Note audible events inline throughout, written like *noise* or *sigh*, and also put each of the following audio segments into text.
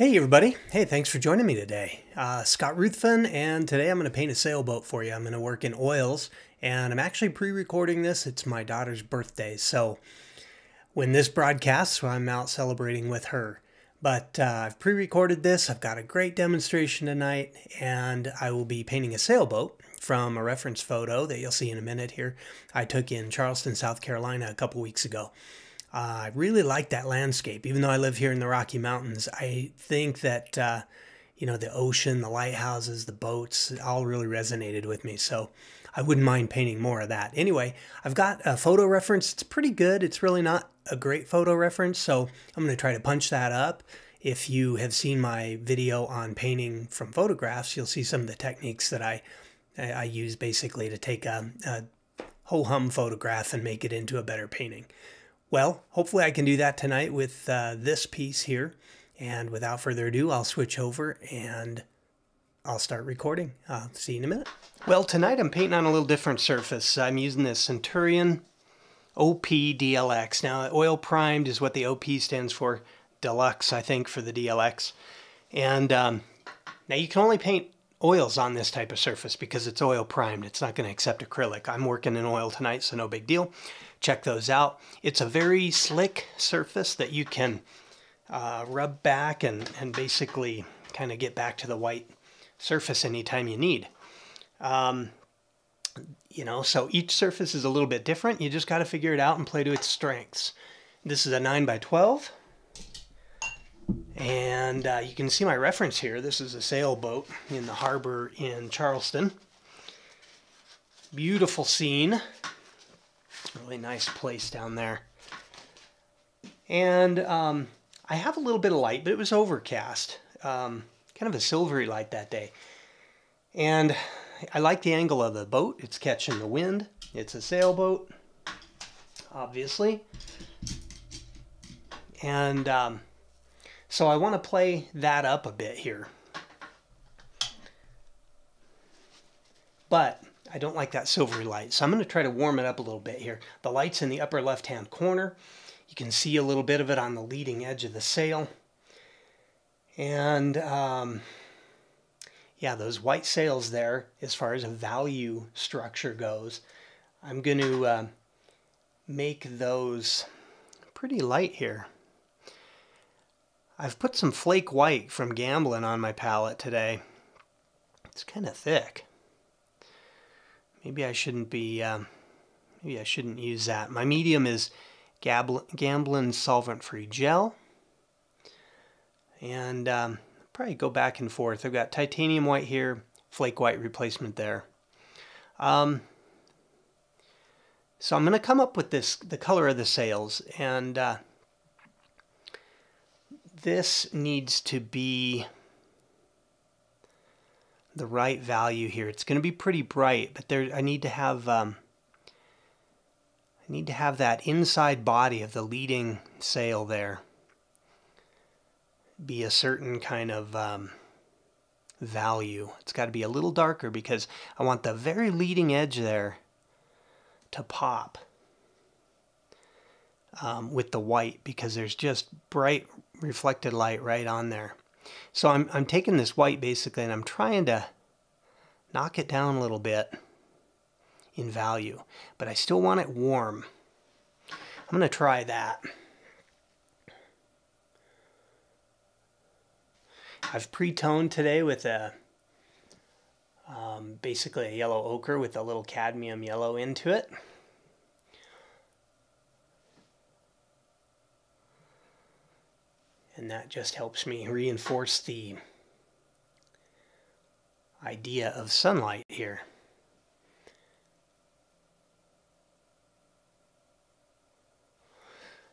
Hey everybody. Hey, thanks for joining me today. Uh, Scott Ruthven, and today I'm going to paint a sailboat for you. I'm going to work in oils, and I'm actually pre-recording this. It's my daughter's birthday, so when this broadcasts, I'm out celebrating with her. But uh, I've pre-recorded this. I've got a great demonstration tonight, and I will be painting a sailboat from a reference photo that you'll see in a minute here. I took in Charleston, South Carolina a couple weeks ago. Uh, I really like that landscape. Even though I live here in the Rocky Mountains, I think that, uh, you know, the ocean, the lighthouses, the boats, all really resonated with me. So I wouldn't mind painting more of that. Anyway, I've got a photo reference. It's pretty good. It's really not a great photo reference. So I'm going to try to punch that up. If you have seen my video on painting from photographs, you'll see some of the techniques that I, I use basically to take a, a ho hum photograph and make it into a better painting. Well, hopefully I can do that tonight with uh, this piece here. And without further ado, I'll switch over and I'll start recording. I'll see you in a minute. Well, tonight I'm painting on a little different surface. I'm using this Centurion OP DLX. Now, oil primed is what the OP stands for. Deluxe, I think, for the DLX. And um, now you can only paint oils on this type of surface because it's oil primed. It's not going to accept acrylic. I'm working in oil tonight, so no big deal check those out. It's a very slick surface that you can uh, rub back and, and basically kind of get back to the white surface anytime you need. Um, you know, so each surface is a little bit different. You just got to figure it out and play to its strengths. This is a 9 by 12 and uh, you can see my reference here. This is a sailboat in the harbor in Charleston. Beautiful scene. Really nice place down there. And um, I have a little bit of light, but it was overcast. Um, kind of a silvery light that day. And I like the angle of the boat. It's catching the wind. It's a sailboat, obviously. And um, so I want to play that up a bit here. But I don't like that silvery light. So I'm going to try to warm it up a little bit here. The light's in the upper left-hand corner. You can see a little bit of it on the leading edge of the sail. And um, yeah, those white sails there, as far as a value structure goes, I'm going to uh, make those pretty light here. I've put some flake white from Gamblin on my palette today. It's kind of thick. Maybe I shouldn't be, um, maybe I shouldn't use that. My medium is Gamblin solvent-free gel. And um, probably go back and forth. I've got titanium white here, flake white replacement there. Um, so I'm going to come up with this, the color of the sails, and uh, this needs to be the right value here. It's going to be pretty bright, but there I need to have um, I need to have that inside body of the leading sail there be a certain kind of um, value. It's got to be a little darker because I want the very leading edge there to pop um, with the white because there's just bright reflected light right on there. So I'm, I'm taking this white basically and I'm trying to knock it down a little bit in value, but I still want it warm. I'm going to try that. I've pre-toned today with a um, basically a yellow ochre with a little cadmium yellow into it. And that just helps me reinforce the idea of sunlight here.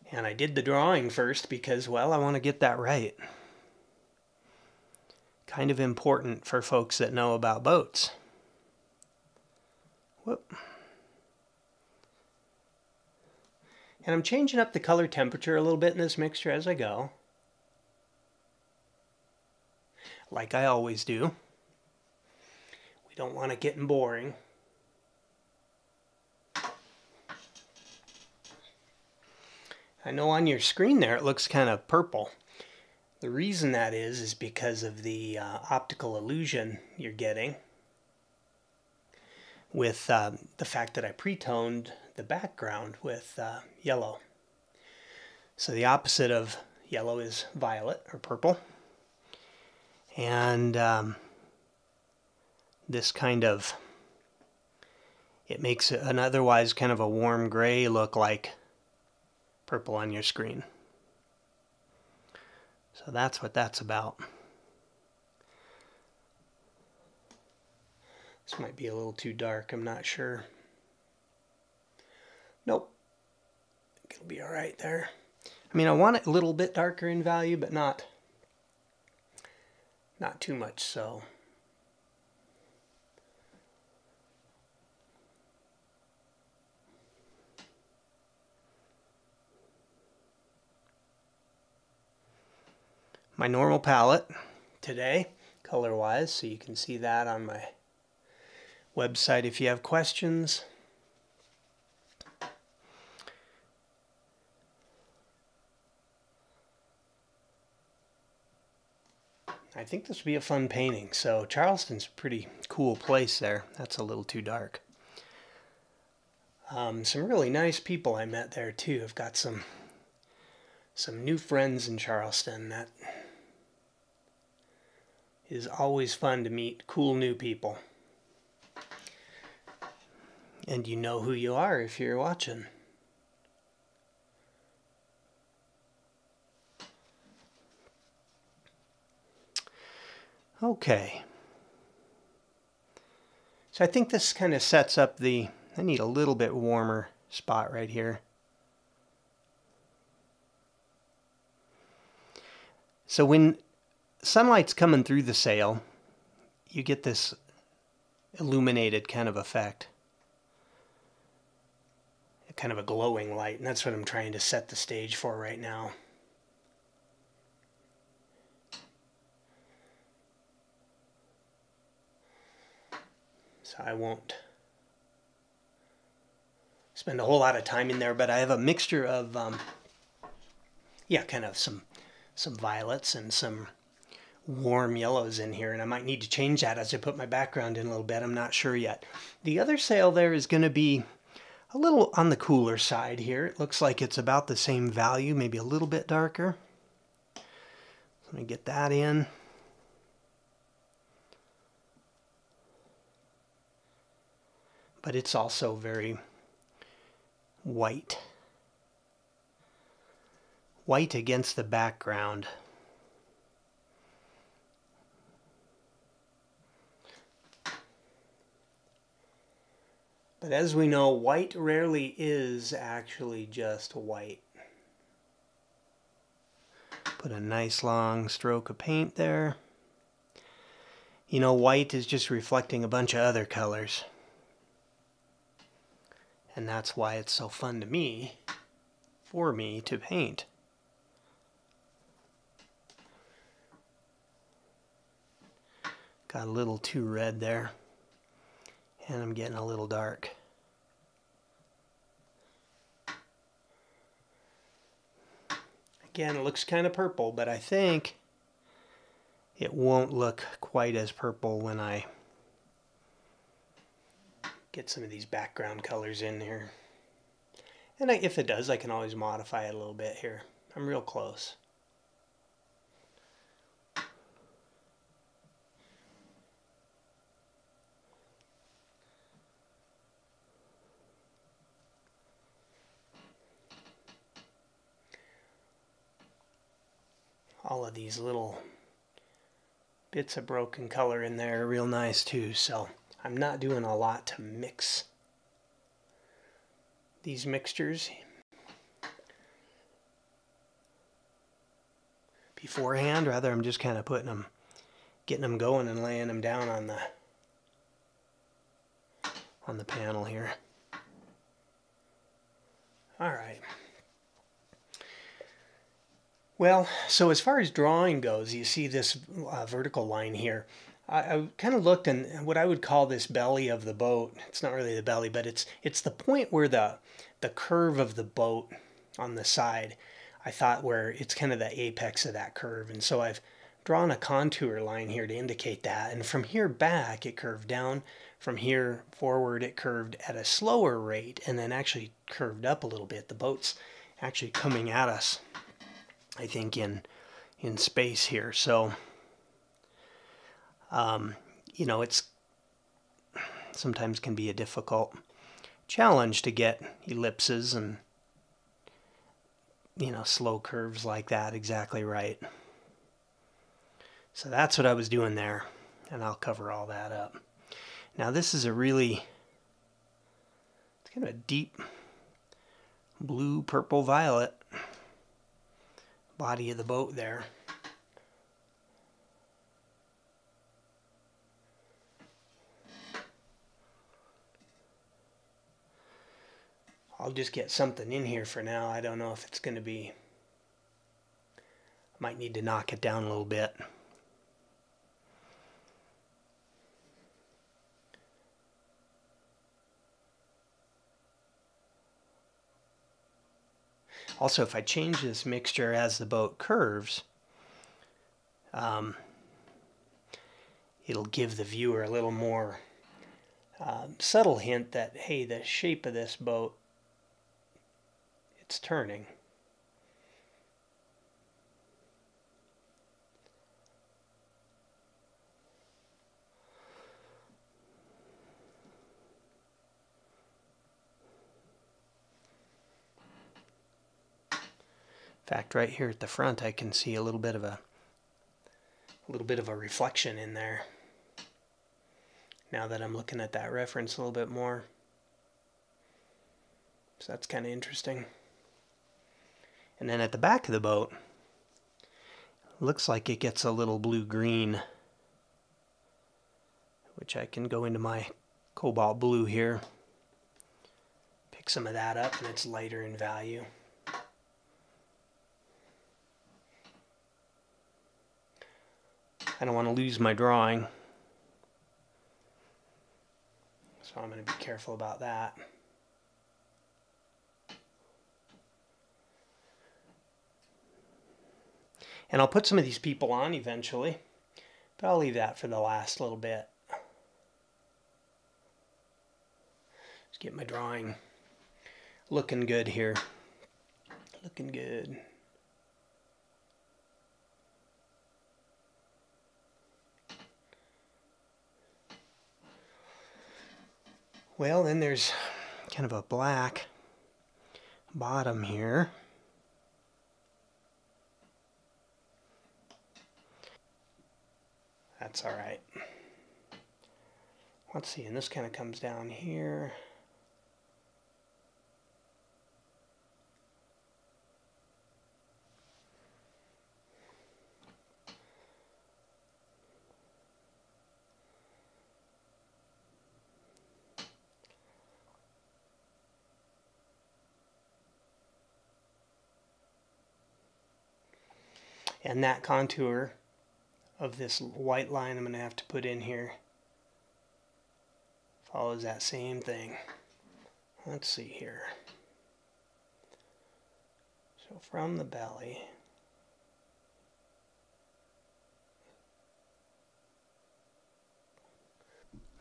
And I did the drawing first because, well, I want to get that right. Kind of important for folks that know about boats. Whoop. And I'm changing up the color temperature a little bit in this mixture as I go. Like I always do. We don't want it getting boring. I know on your screen there it looks kind of purple. The reason that is, is because of the uh, optical illusion you're getting with uh, the fact that I pre-toned the background with uh, yellow. So the opposite of yellow is violet or purple. And um, this kind of, it makes an otherwise kind of a warm gray look like purple on your screen. So that's what that's about. This might be a little too dark, I'm not sure. Nope. it'll be alright there. I mean, I want it a little bit darker in value, but not, not too much so. my normal palette today, color-wise, so you can see that on my website if you have questions. I think this would be a fun painting. So Charleston's a pretty cool place there. That's a little too dark. Um, some really nice people I met there too. I've got some some new friends in Charleston that is always fun to meet cool new people. And you know who you are if you're watching. Okay. So I think this kind of sets up the, I need a little bit warmer spot right here. So when sunlight's coming through the sail, you get this illuminated kind of effect. Kind of a glowing light, and that's what I'm trying to set the stage for right now. I won't spend a whole lot of time in there, but I have a mixture of, um, yeah, kind of some some violets and some warm yellows in here and I might need to change that as I put my background in a little bit. I'm not sure yet. The other sail there is going to be a little on the cooler side here. It looks like it's about the same value, maybe a little bit darker. Let me get that in. But it's also very white. White against the background. But as we know, white rarely is actually just white. Put a nice long stroke of paint there. You know, white is just reflecting a bunch of other colors. And that's why it's so fun to me, for me, to paint. Got a little too red there and I'm getting a little dark. Again, it looks kind of purple, but I think it won't look quite as purple when I get some of these background colors in here. And I, if it does, I can always modify it a little bit here. I'm real close. all of these little bits of broken color in there real nice too. So I'm not doing a lot to mix these mixtures beforehand. Rather, I'm just kind of putting them, getting them going and laying them down on the on the panel here. All right. Well, so as far as drawing goes, you see this uh, vertical line here. I, I kind of looked and what I would call this belly of the boat. It's not really the belly, but it's it's the point where the the curve of the boat on the side. I thought where it's kind of the apex of that curve. And so I've drawn a contour line here to indicate that. And from here back, it curved down. From here forward, it curved at a slower rate and then actually curved up a little bit. The boat's actually coming at us, I think, in, in space here. So, um, you know, it's sometimes can be a difficult challenge to get ellipses and you know slow curves like that exactly right. So that's what I was doing there and I'll cover all that up. Now this is a really it's kind of a deep blue purple violet body of the boat there I'll just get something in here for now. I don't know if it's going to be... I might need to knock it down a little bit. Also, if I change this mixture as the boat curves, um, it'll give the viewer a little more um, subtle hint that, hey, the shape of this boat it's turning. In fact, right here at the front, I can see a little bit of a, a little bit of a reflection in there. Now that I'm looking at that reference a little bit more. So that's kind of interesting. And then at the back of the boat, looks like it gets a little blue-green, which I can go into my cobalt blue here, pick some of that up, and it's lighter in value. I don't want to lose my drawing, so I'm going to be careful about that. And I'll put some of these people on eventually, but I'll leave that for the last little bit. Let's get my drawing looking good here. Looking good. Well, then there's kind of a black bottom here. That's all right. Let's see, and this kind of comes down here. And that contour of this white line I'm going to have to put in here follows that same thing. Let's see here. So from the belly,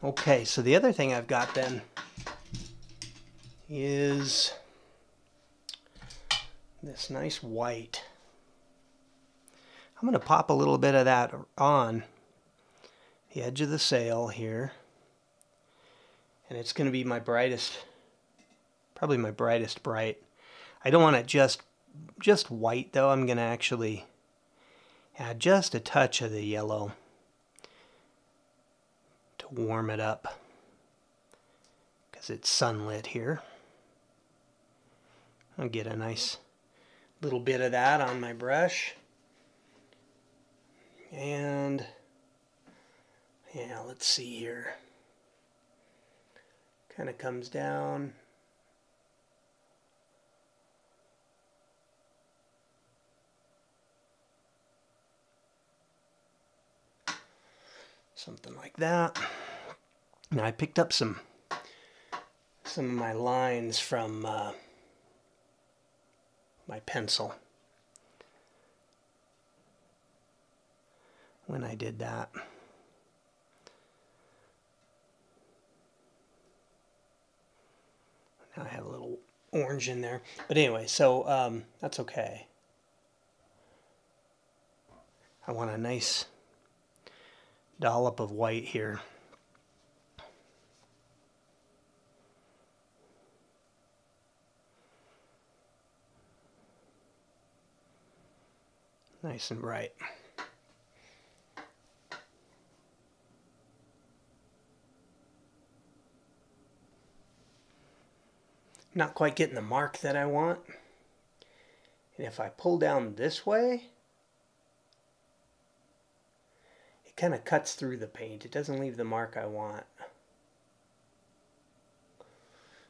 Okay, so the other thing I've got then is this nice white. I'm going to pop a little bit of that on the edge of the sail here. And it's going to be my brightest, probably my brightest bright. I don't want it just, just white though. I'm going to actually add just a touch of the yellow to warm it up because it's sunlit here. I'll get a nice little bit of that on my brush. And yeah, let's see here. Kind of comes down. Something like that. Now I picked up some some of my lines from uh, my pencil. When I did that. Now I have a little orange in there. But anyway, so um, that's okay. I want a nice dollop of white here. Nice and bright. Not quite getting the mark that I want. And if I pull down this way, it kind of cuts through the paint. It doesn't leave the mark I want.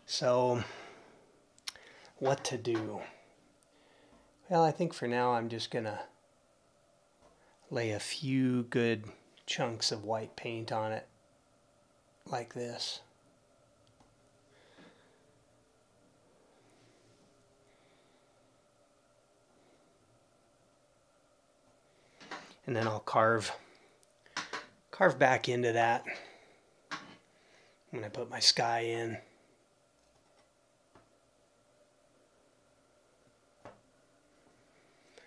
So, what to do? Well, I think for now I'm just going to lay a few good chunks of white paint on it like this. And then I'll carve carve back into that when I put my sky in.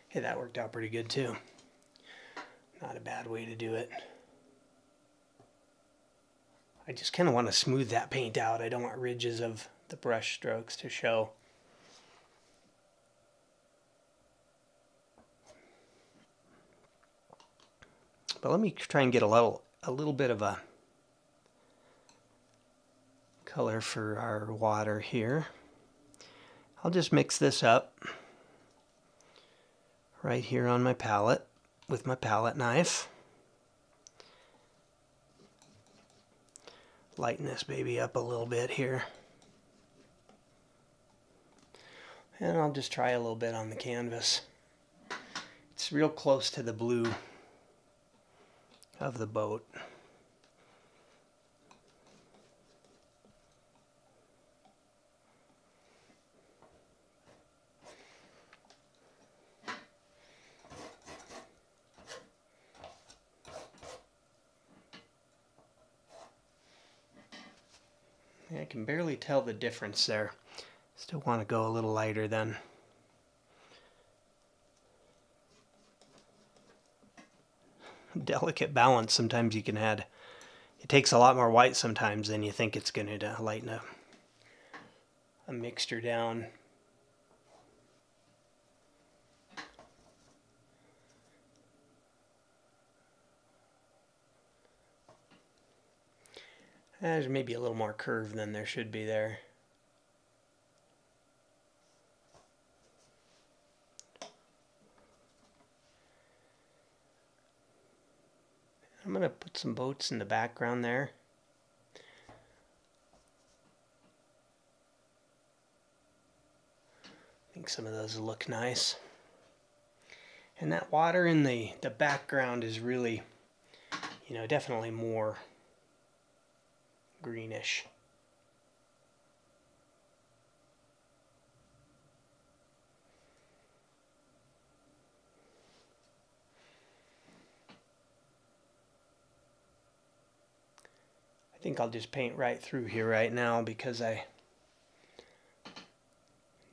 Hey, that worked out pretty good too. Not a bad way to do it. I just kind of want to smooth that paint out. I don't want ridges of the brush strokes to show. But let me try and get a little, a little bit of a color for our water here. I'll just mix this up right here on my palette with my palette knife. Lighten this baby up a little bit here. And I'll just try a little bit on the canvas. It's real close to the blue of the boat. I can barely tell the difference there. Still want to go a little lighter then. Delicate balance sometimes you can add. It takes a lot more white sometimes than you think it's going to lighten a, a mixture down. There's maybe a little more curve than there should be there. I'm going to put some boats in the background there. I think some of those look nice. And that water in the, the background is really, you know, definitely more greenish. I think I'll just paint right through here right now because I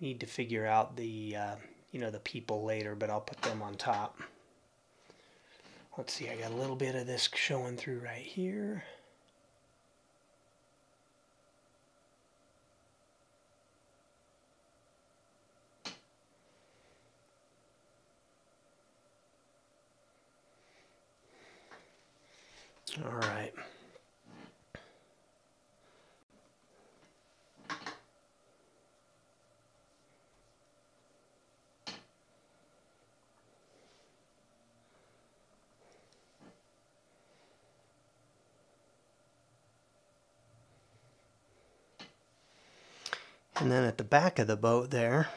need to figure out the, uh, you know, the people later, but I'll put them on top. Let's see, I got a little bit of this showing through right here. All right. And then at the back of the boat there,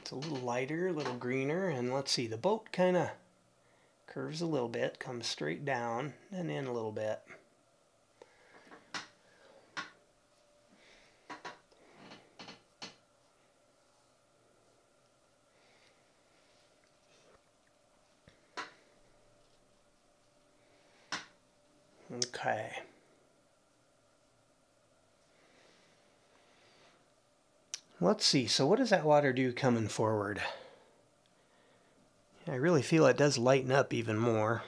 it's a little lighter, a little greener, and let's see, the boat kind of curves a little bit, comes straight down and in a little bit. Okay. Let's see, so what does that water do coming forward? I really feel it does lighten up even more.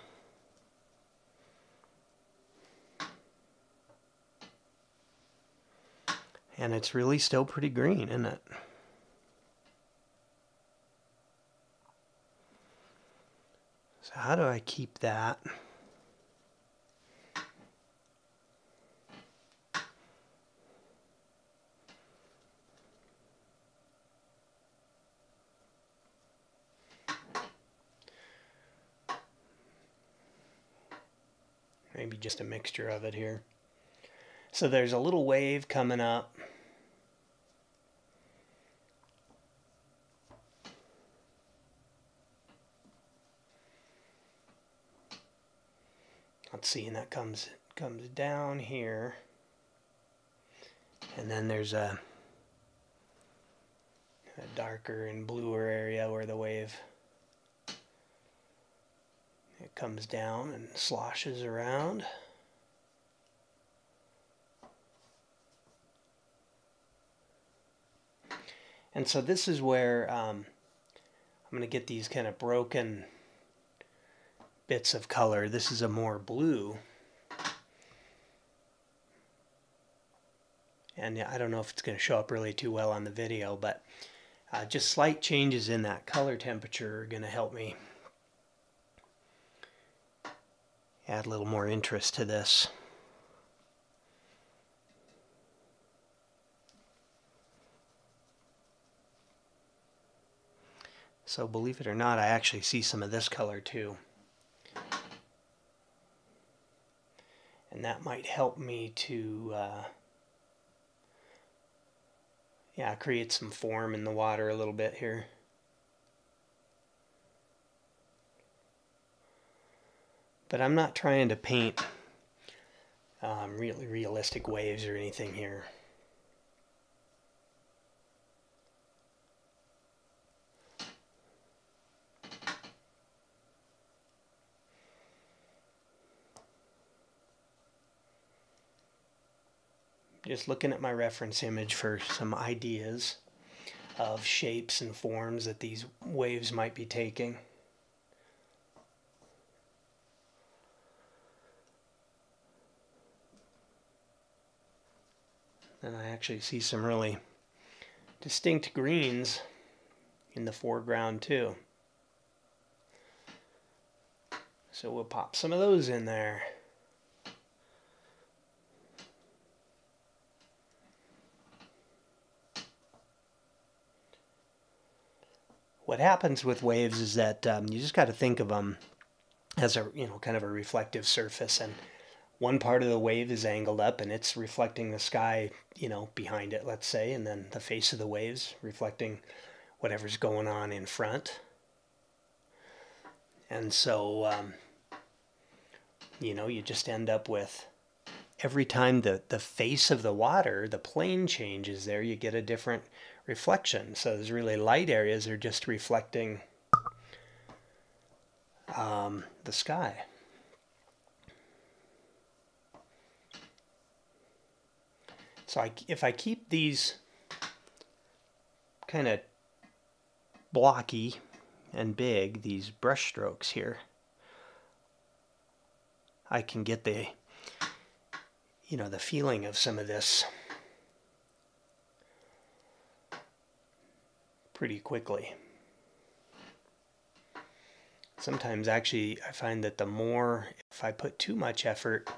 And it's really still pretty green, isn't it? So how do I keep that? Maybe just a mixture of it here. So there's a little wave coming up. Let's see, and that comes comes down here. And then there's a, a darker and bluer area where the wave it comes down and sloshes around. And so this is where um, I'm going to get these kind of broken bits of color. This is a more blue. And I don't know if it's going to show up really too well on the video, but uh, just slight changes in that color temperature are going to help me add a little more interest to this. So believe it or not, I actually see some of this color too. And that might help me to, uh, yeah, create some form in the water a little bit here. But I'm not trying to paint um, really realistic waves or anything here. Just looking at my reference image for some ideas of shapes and forms that these waves might be taking. And I actually see some really distinct greens in the foreground too. So we'll pop some of those in there. What happens with waves is that um, you just got to think of them as a you know kind of a reflective surface and one part of the wave is angled up and it's reflecting the sky, you know, behind it, let's say, and then the face of the waves reflecting whatever's going on in front. And so, um, you know, you just end up with every time the, the face of the water, the plane changes there, you get a different reflection. So there's really light areas are just reflecting um, the sky. So I, if I keep these kind of blocky and big, these brush strokes here, I can get the, you know, the feeling of some of this pretty quickly. Sometimes actually I find that the more, if I put too much effort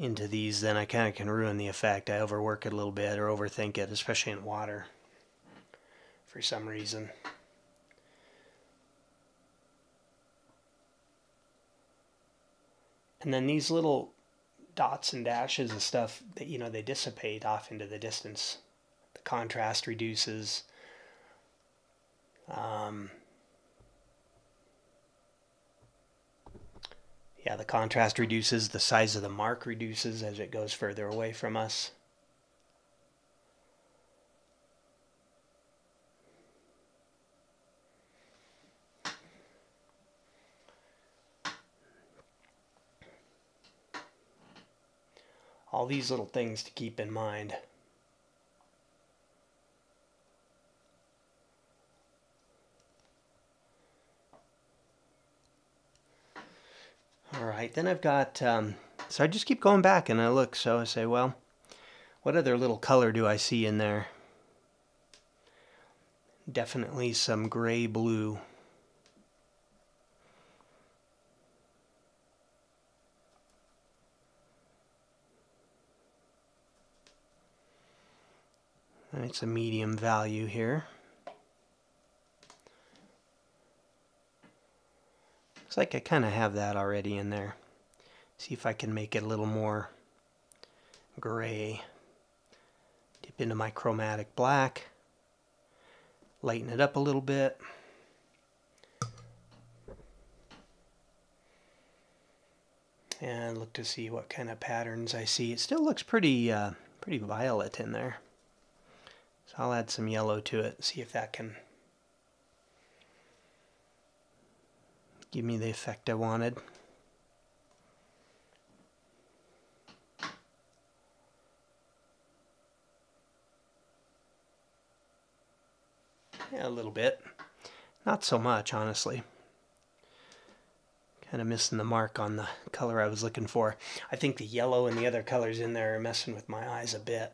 into these, then I kind of can ruin the effect. I overwork it a little bit or overthink it, especially in water for some reason. And then these little dots and dashes and stuff that you know they dissipate off into the distance. The contrast reduces. Um, yeah, the contrast reduces, the size of the mark reduces as it goes further away from us. all these little things to keep in mind. All right, then I've got, um, so I just keep going back and I look, so I say, well, what other little color do I see in there? Definitely some gray blue. It's a medium value here. Looks like I kind of have that already in there. See if I can make it a little more gray. Dip into my chromatic black. Lighten it up a little bit. And look to see what kind of patterns I see. It still looks pretty, uh, pretty violet in there. So I'll add some yellow to it, see if that can give me the effect I wanted. Yeah, a little bit. Not so much, honestly. Kind of missing the mark on the color I was looking for. I think the yellow and the other colors in there are messing with my eyes a bit.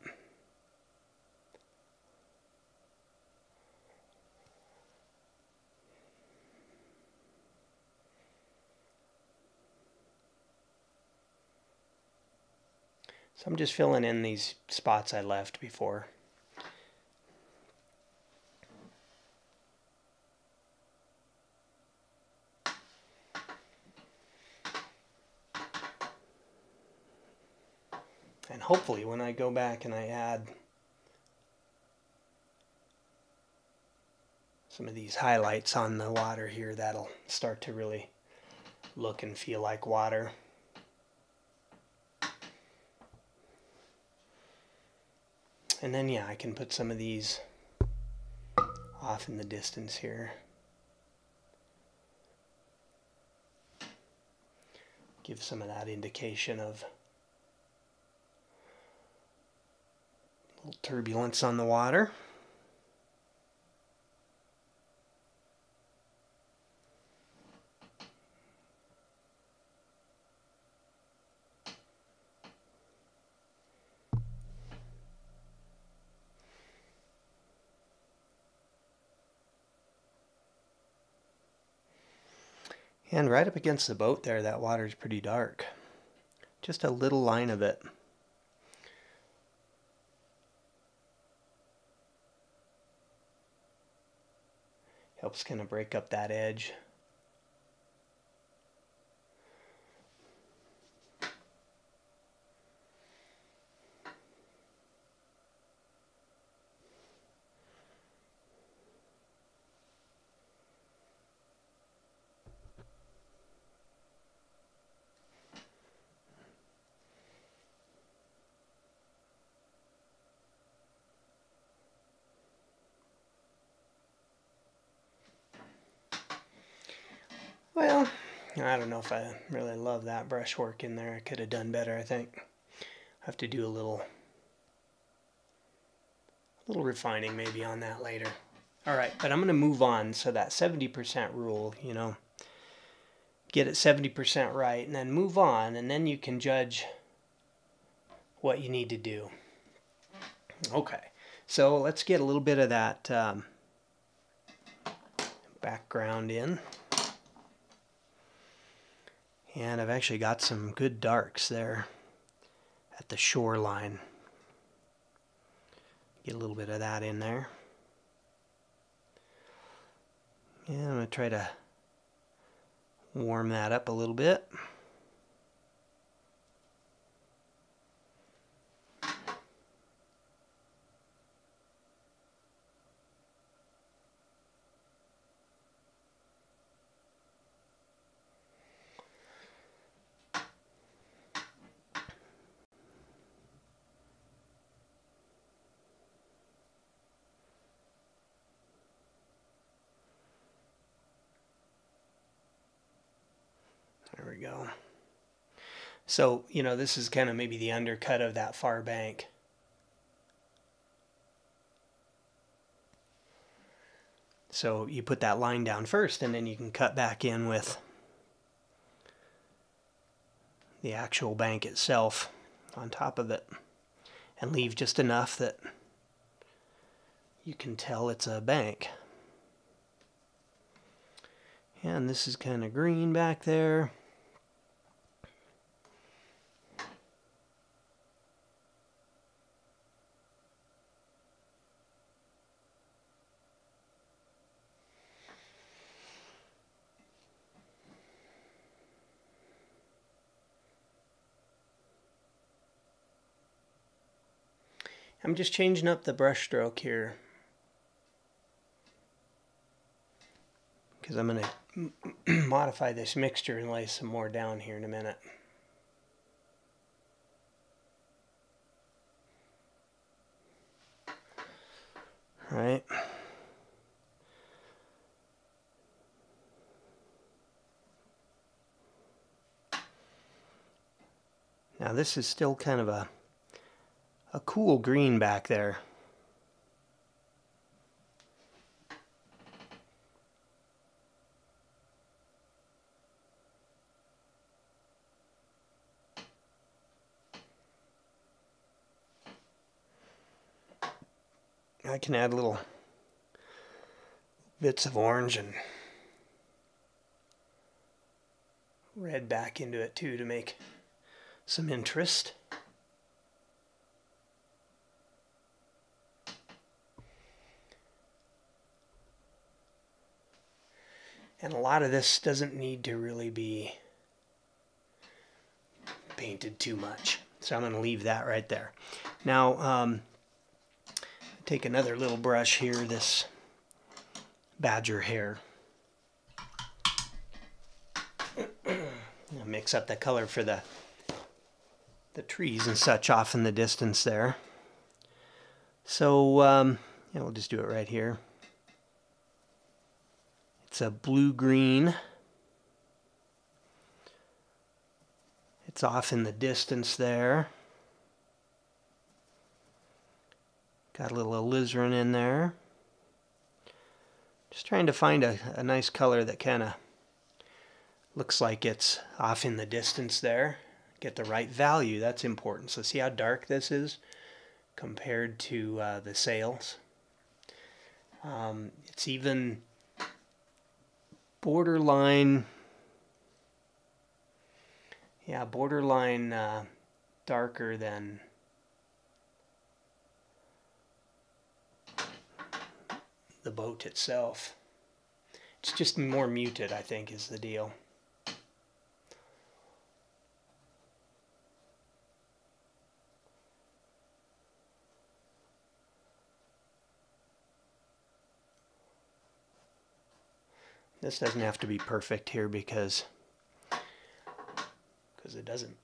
So I'm just filling in these spots I left before. And hopefully when I go back and I add some of these highlights on the water here, that'll start to really look and feel like water. And then, yeah, I can put some of these off in the distance here. Give some of that indication of little turbulence on the water. And right up against the boat there, that water is pretty dark. Just a little line of it. Helps kind of break up that edge. I don't know if I really love that brushwork in there. I could have done better, I think. I have to do a little a little refining maybe on that later. All right, but I'm going to move on. So that 70% rule, you know, get it 70% right and then move on and then you can judge what you need to do. Okay, so let's get a little bit of that um, background in. And I've actually got some good darks there at the shoreline. Get a little bit of that in there. And I'm going to try to warm that up a little bit. There we go. So, you know, this is kind of maybe the undercut of that far bank. So you put that line down first and then you can cut back in with the actual bank itself on top of it and leave just enough that you can tell it's a bank. And this is kind of green back there. I'm just changing up the brush stroke here. Because I'm going to *clears throat* modify this mixture and lay some more down here in a minute. All right. Now this is still kind of a a cool green back there. I can add little bits of orange and red back into it too to make some interest. And a lot of this doesn't need to really be painted too much. So I'm going to leave that right there. Now, um, take another little brush here, this badger hair. mix up the color for the the trees and such off in the distance there. So um, yeah, we'll just do it right here. It's a blue-green. It's off in the distance there. Got a little alizarin in there. Just trying to find a, a nice color that kind of looks like it's off in the distance there. Get the right value, that's important. So see how dark this is compared to uh, the sails. Um, it's even borderline, yeah, borderline uh, darker than the boat itself. It's just more muted, I think, is the deal. This doesn't have to be perfect here because because it doesn't.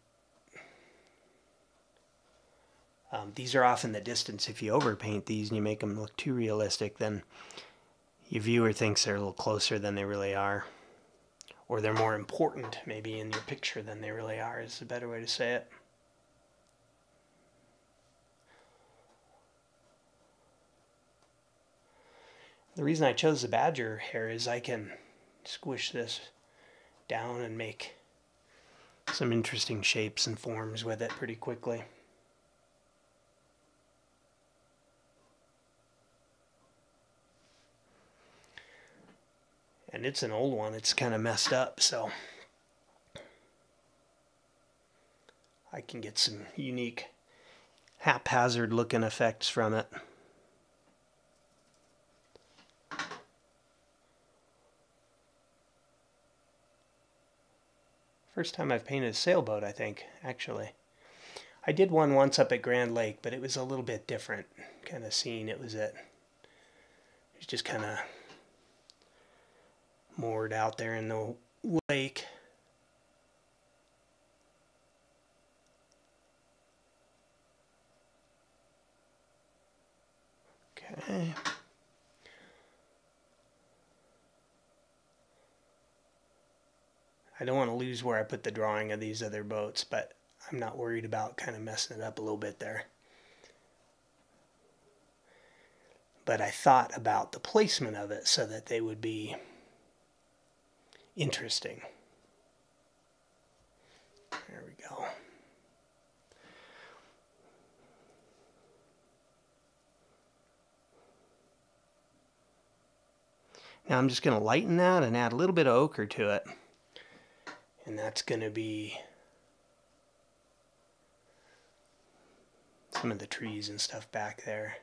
Um, these are off in the distance. If you overpaint these and you make them look too realistic, then your viewer thinks they're a little closer than they really are. Or they're more important, maybe, in your picture than they really are, is a better way to say it. The reason I chose the badger hair is I can squish this down and make some interesting shapes and forms with it pretty quickly. And it's an old one, it's kind of messed up, so I can get some unique haphazard looking effects from it. First time I've painted a sailboat, I think, actually. I did one once up at Grand Lake, but it was a little bit different kind of scene. It was at, it was just kind of moored out there in the lake. Okay. I don't want to lose where I put the drawing of these other boats, but I'm not worried about kind of messing it up a little bit there. But I thought about the placement of it so that they would be interesting. There we go. Now I'm just going to lighten that and add a little bit of ochre to it. And that's going to be some of the trees and stuff back there.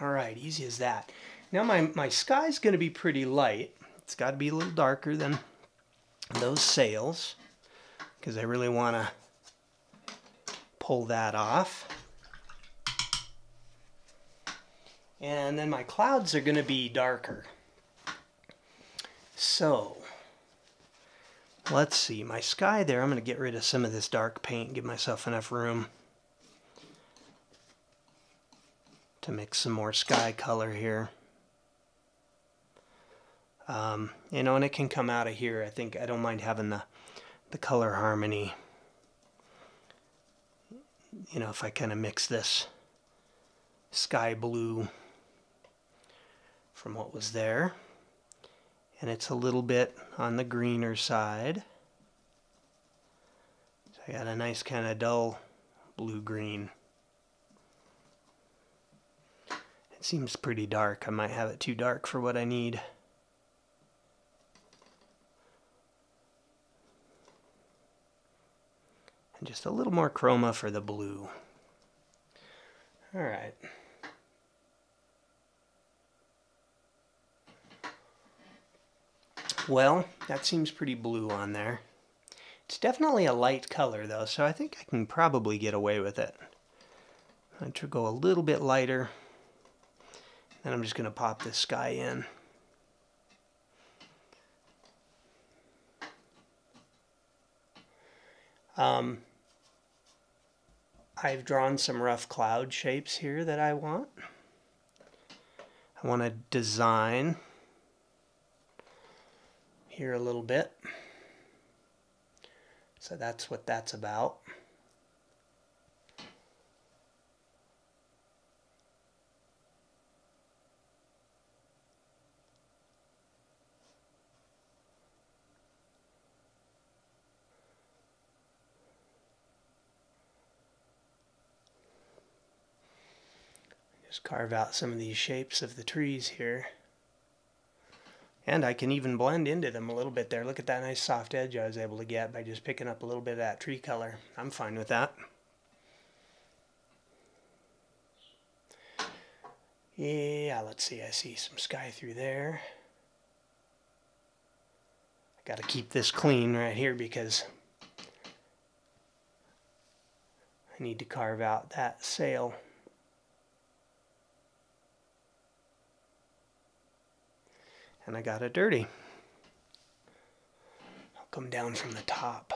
All right, easy as that. Now my, my sky's going to be pretty light. It's got to be a little darker than those sails because I really want to pull that off. And then my clouds are going to be darker. So, let's see. My sky there, I'm going to get rid of some of this dark paint, give myself enough room to mix some more sky color here. Um, you know, and it can come out of here. I think I don't mind having the, the color harmony. You know, if I kind of mix this sky blue from what was there. And it's a little bit on the greener side. So I got a nice kind of dull blue-green. It seems pretty dark. I might have it too dark for what I need. And just a little more chroma for the blue. All right. Well, that seems pretty blue on there. It's definitely a light color though, so I think I can probably get away with it. I'm going to go a little bit lighter. Then I'm just going to pop this sky in. Um, I've drawn some rough cloud shapes here that I want. I want to design here a little bit. So that's what that's about. Just carve out some of these shapes of the trees here. And I can even blend into them a little bit there. Look at that nice soft edge I was able to get by just picking up a little bit of that tree color. I'm fine with that. Yeah, let's see. I see some sky through there. I got to keep this clean right here because I need to carve out that sail. And I got it dirty. I'll come down from the top.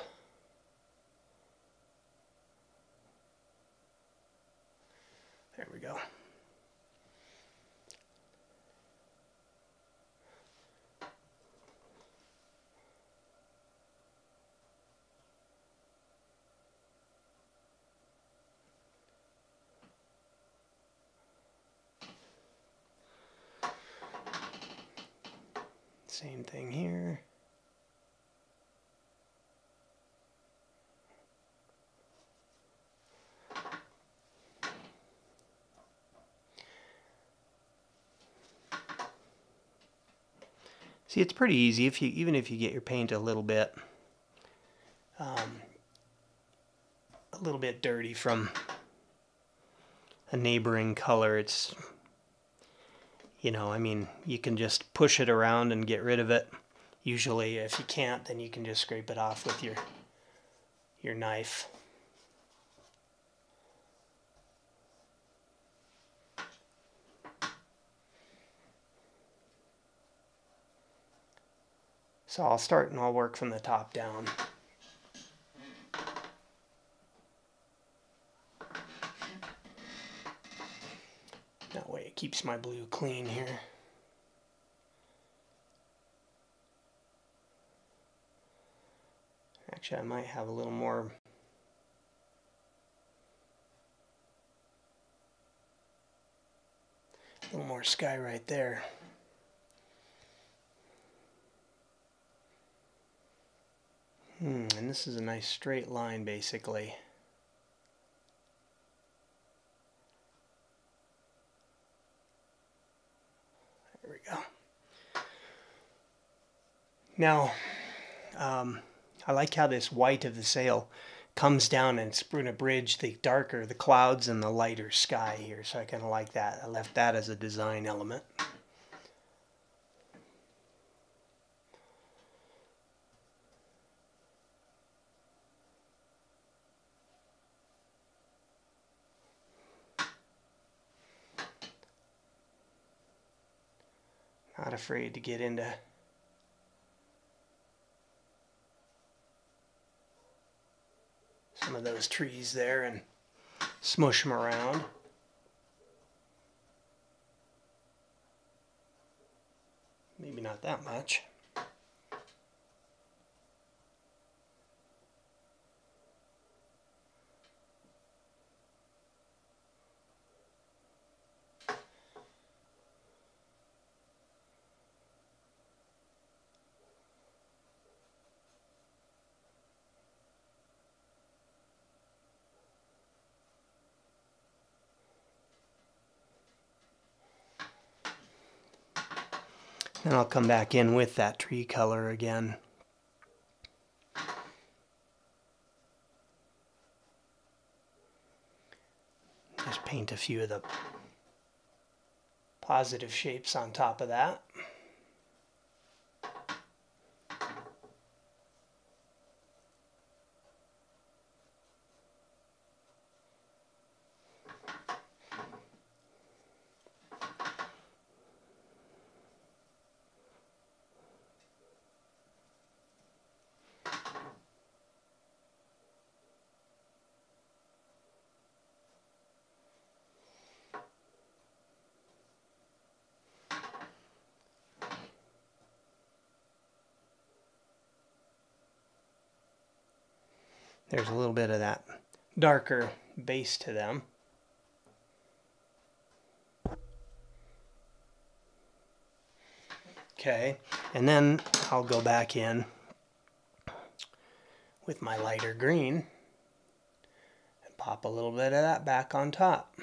There we go. Same thing here. See, it's pretty easy if you even if you get your paint a little bit um, a little bit dirty from a neighboring color. It's you know, I mean, you can just push it around and get rid of it. Usually, if you can't, then you can just scrape it off with your your knife. So I'll start and I'll work from the top down. That way it keeps my blue clean here. Actually, I might have a little more a little more sky right there. Hmm, and this is a nice straight line basically. There we go. Now, um, I like how this white of the sail comes down and to bridge the darker, the clouds and the lighter sky here. So I kind of like that. I left that as a design element. Not afraid to get into some of those trees there and smush them around. Maybe not that much. And I'll come back in with that tree color again. Just paint a few of the positive shapes on top of that. There's a little bit of that darker base to them. Okay, and then I'll go back in with my lighter green and pop a little bit of that back on top.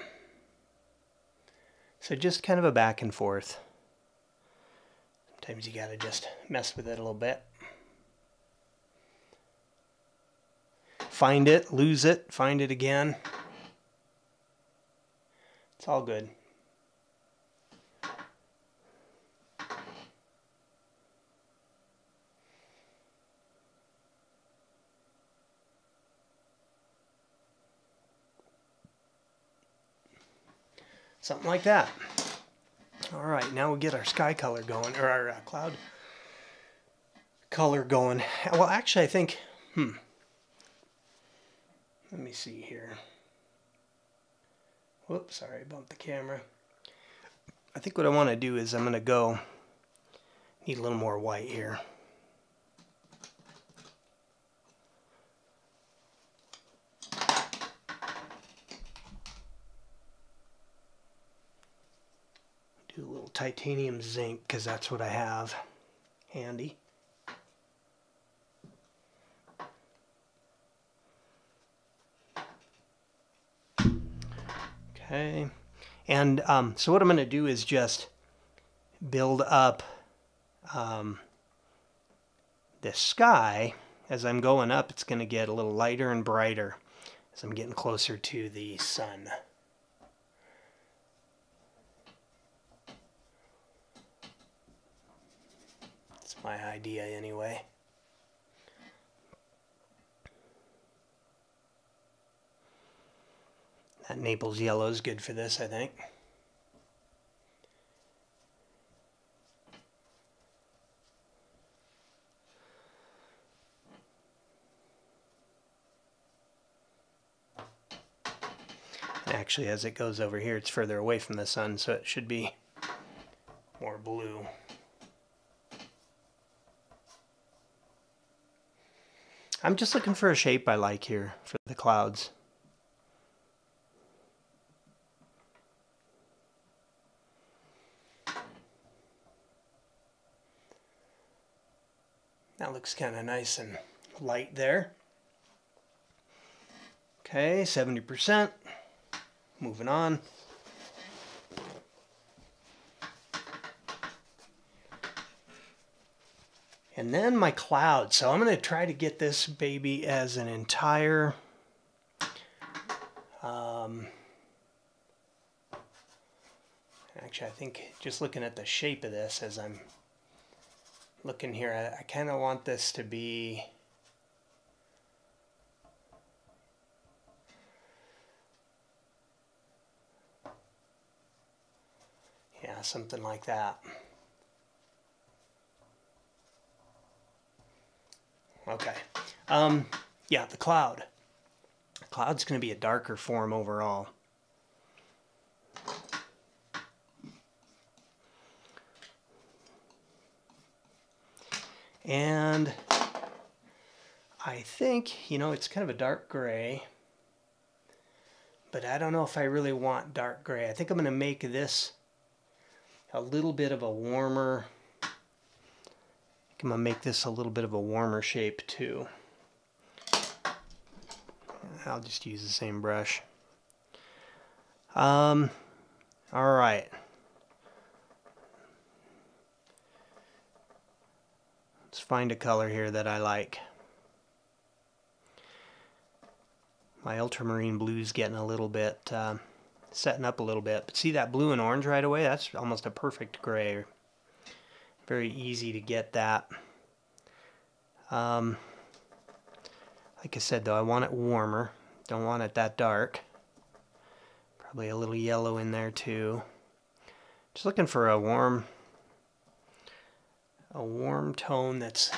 So just kind of a back and forth. Sometimes you gotta just mess with it a little bit. Find it, lose it, find it again. It's all good. Something like that. All right, now we get our sky color going, or our uh, cloud color going. Well, actually, I think, hmm, let me see here. Whoops, sorry, bumped the camera. I think what I want to do is I'm going to go, need a little more white here. Do a little titanium zinc because that's what I have handy. Okay, and um, so what I'm going to do is just build up um, the sky. As I'm going up, it's going to get a little lighter and brighter as I'm getting closer to the sun. That's my idea anyway. That Naples yellow is good for this, I think. Actually, as it goes over here, it's further away from the sun, so it should be more blue. I'm just looking for a shape I like here for the clouds. That looks kind of nice and light there. Okay, 70%. Moving on. And then my cloud. So I'm going to try to get this baby as an entire um, actually I think just looking at the shape of this as I'm looking here I, I kind of want this to be yeah something like that Okay. Um, yeah, the cloud. The cloud's going to be a darker form overall. And I think, you know, it's kind of a dark gray. But I don't know if I really want dark gray. I think I'm going to make this a little bit of a warmer I'm going to make this a little bit of a warmer shape too. I'll just use the same brush. Um, all right. Find a color here that I like. My ultramarine blue's getting a little bit, uh, setting up a little bit. But see that blue and orange right away? That's almost a perfect gray very easy to get that. Um, like I said though, I want it warmer. Don't want it that dark. Probably a little yellow in there too. Just looking for a warm, a warm tone that's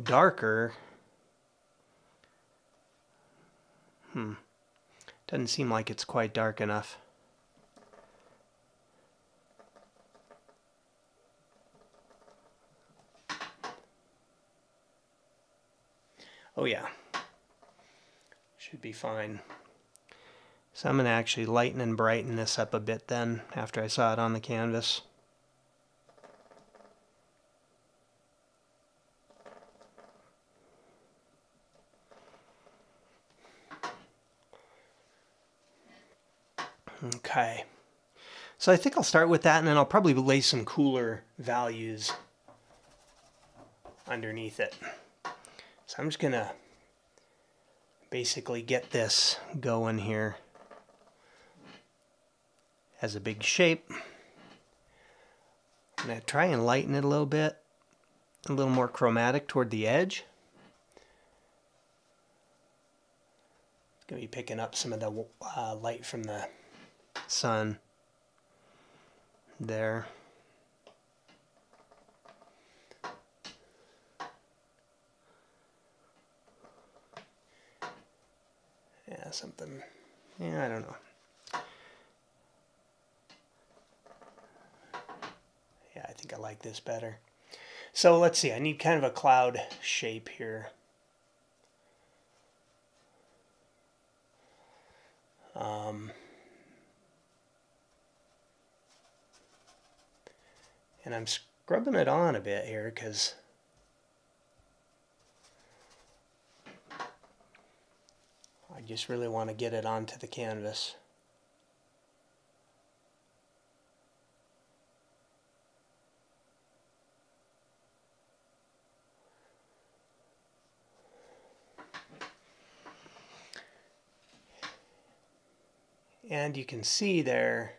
darker. Hmm. Doesn't seem like it's quite dark enough. Oh yeah, should be fine. So I'm going to actually lighten and brighten this up a bit then after I saw it on the canvas. Okay. So I think I'll start with that and then I'll probably lay some cooler values underneath it. So I'm just going to basically get this going here as a big shape. I'm going to try and lighten it a little bit, a little more chromatic toward the edge. It's going to be picking up some of the uh, light from the sun there. Yeah, something. Yeah, I don't know. Yeah, I think I like this better. So let's see, I need kind of a cloud shape here. Um, and I'm scrubbing it on a bit here because I just really want to get it onto the canvas. And you can see there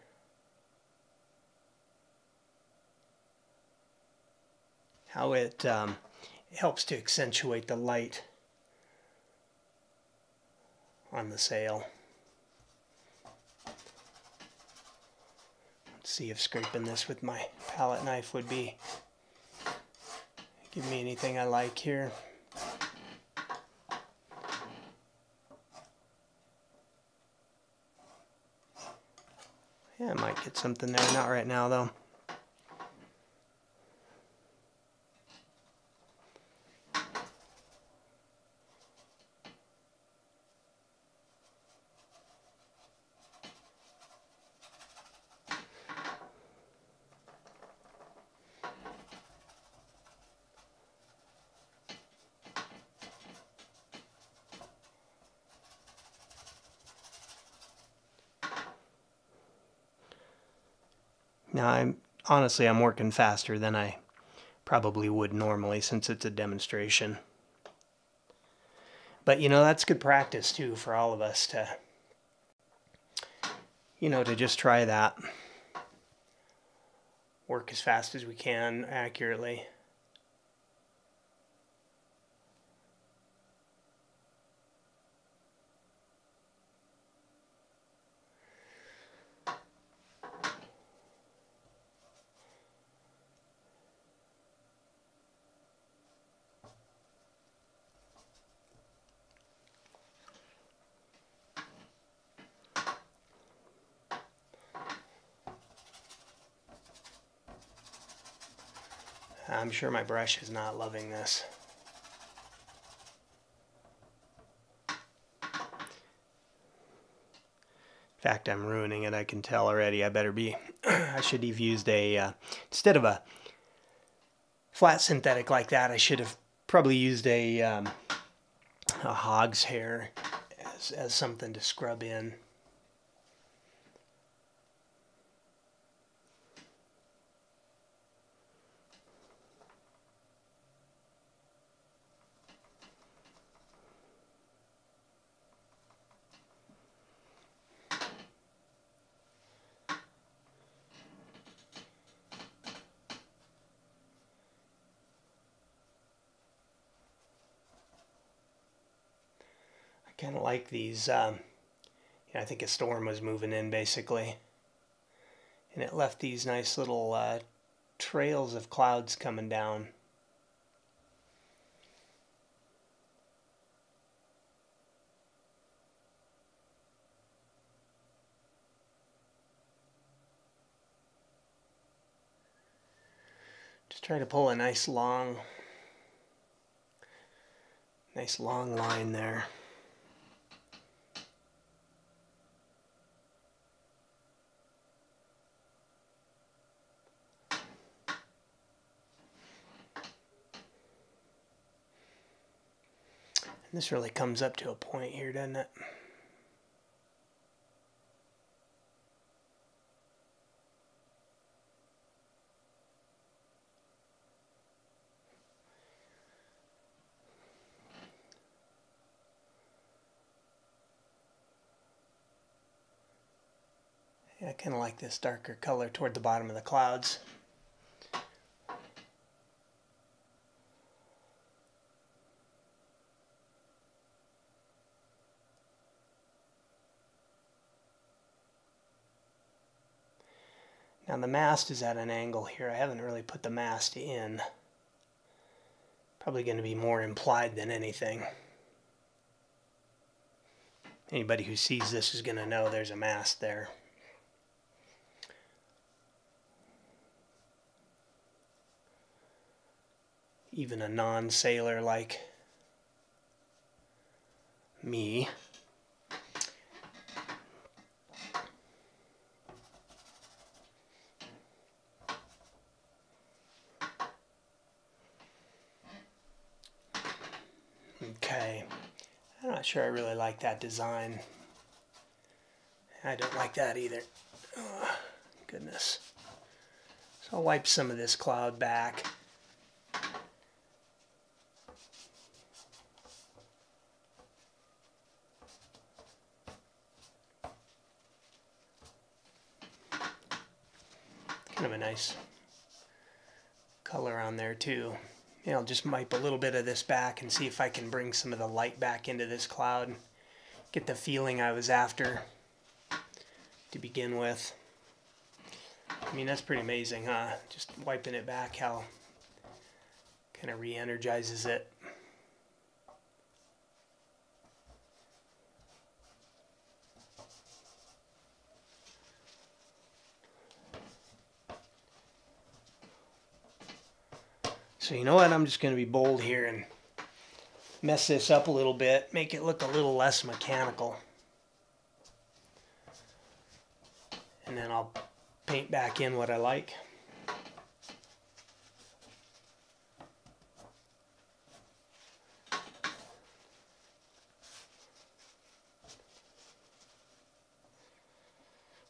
how it um, helps to accentuate the light on the sail. Let's see if scraping this with my palette knife would be give me anything I like here. Yeah, I might get something there. Not right now, though. Now, I'm honestly, I'm working faster than I probably would normally since it's a demonstration. But you know, that's good practice too for all of us to, you know, to just try that. Work as fast as we can accurately. I'm sure my brush is not loving this. In fact, I'm ruining it. I can tell already. I better be. *clears throat* I should have used a, uh, instead of a flat synthetic like that, I should have probably used a, um, a hog's hair as, as something to scrub in. kind of like these. Um, you know, I think a storm was moving in basically, and it left these nice little uh, trails of clouds coming down. Just try to pull a nice long, nice long line there. This really comes up to a point here, doesn't it? I kind of like this darker color toward the bottom of the clouds. The mast is at an angle here. I haven't really put the mast in. Probably going to be more implied than anything. Anybody who sees this is going to know there's a mast there. Even a non-sailor like me Okay, I'm not sure I really like that design. I don't like that either. Oh, goodness. So I'll wipe some of this cloud back. Kind of a nice color on there too you know, just wipe a little bit of this back and see if I can bring some of the light back into this cloud. Get the feeling I was after to begin with. I mean, that's pretty amazing, huh? Just wiping it back, how kind of re-energizes it. So you know what? I'm just going to be bold here and mess this up a little bit, make it look a little less mechanical. And then I'll paint back in what I like.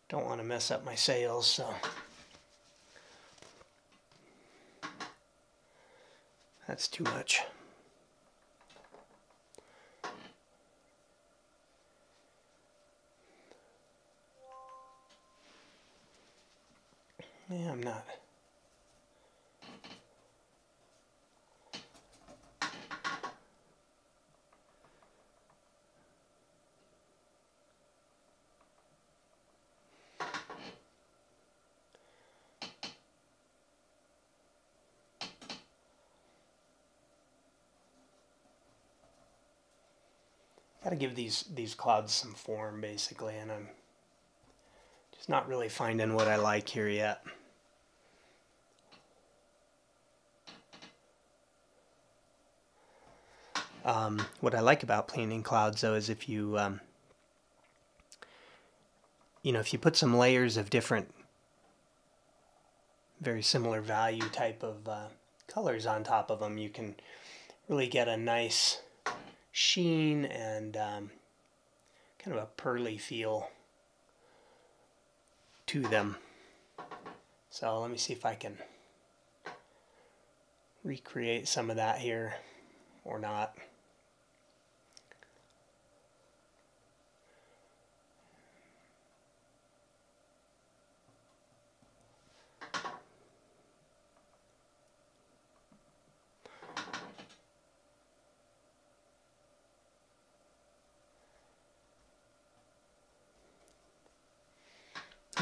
Don't want to mess up my sails, so that's too much. Yeah, I'm not. To give these these clouds some form basically, and I'm just not really finding what I like here yet. Um, what I like about painting clouds though is if you um, you know if you put some layers of different very similar value type of uh, colors on top of them you can really get a nice sheen and um, kind of a pearly feel to them so let me see if I can recreate some of that here or not.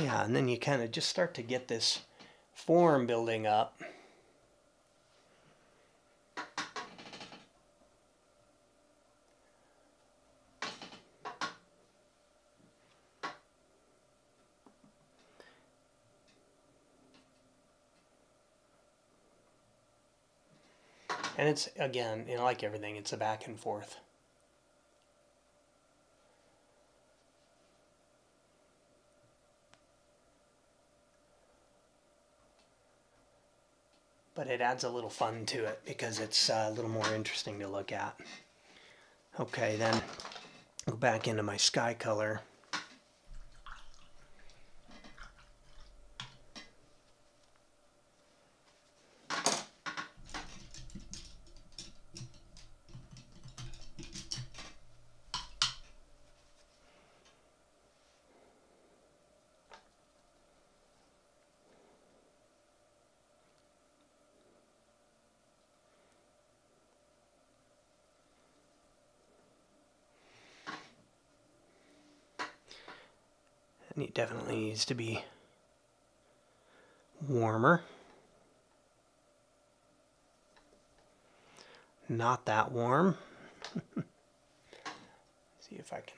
Yeah, and then you kind of just start to get this form building up. And it's, again, you know, like everything, it's a back and forth. But it adds a little fun to it because it's uh, a little more interesting to look at. Okay, then go back into my sky color. And it definitely needs to be warmer. Not that warm. *laughs* See if I can.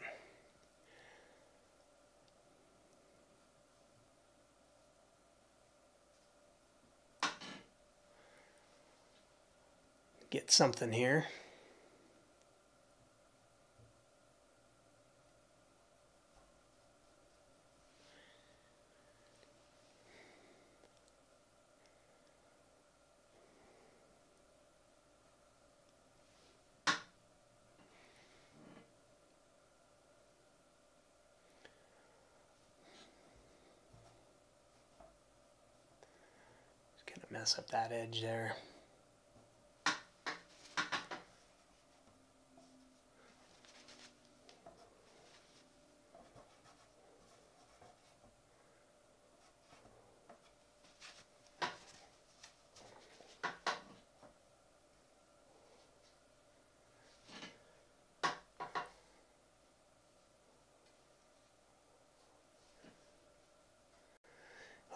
Get something here. Up that edge there.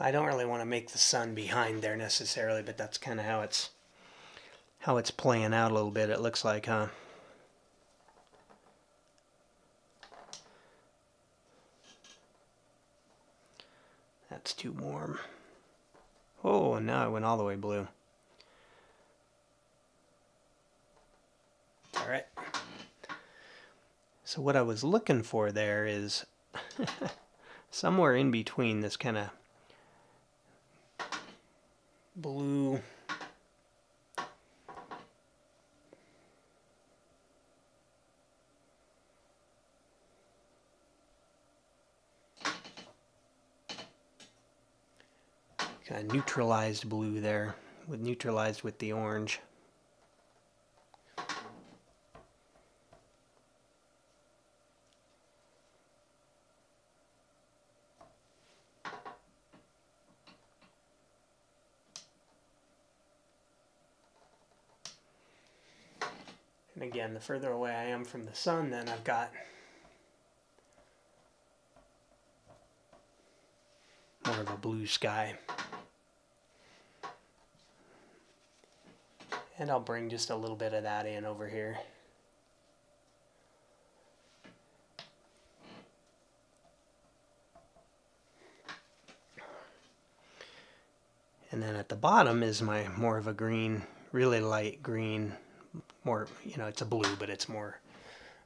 I don't really want to make the sun behind there necessarily, but that's kind of how it's how it's playing out a little bit, it looks like, huh? That's too warm. Oh, and now it went all the way blue. all right. So what I was looking for there is *laughs* somewhere in between this kind of blue kind of neutralized blue there with neutralized with the orange. Again, the further away I am from the sun, then I've got more of a blue sky. And I'll bring just a little bit of that in over here. And then at the bottom is my more of a green, really light green, more, you know, it's a blue, but it's more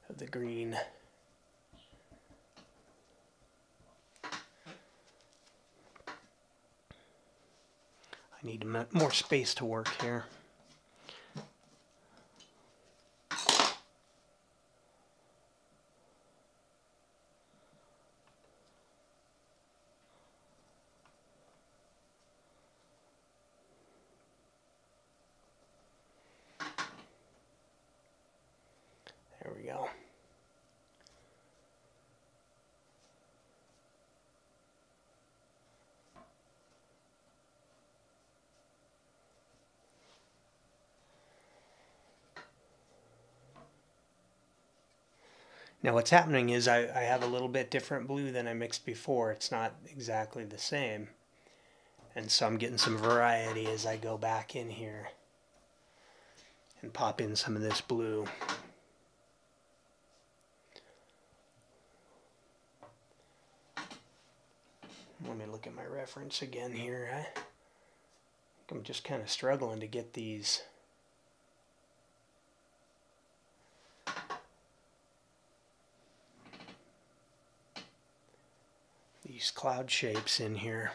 of the green. I need more space to work here. There we go. Now what's happening is I, I have a little bit different blue than I mixed before. It's not exactly the same. And so I'm getting some variety as I go back in here and pop in some of this blue. Let me look at my reference again here. I, I'm just kind of struggling to get these these cloud shapes in here.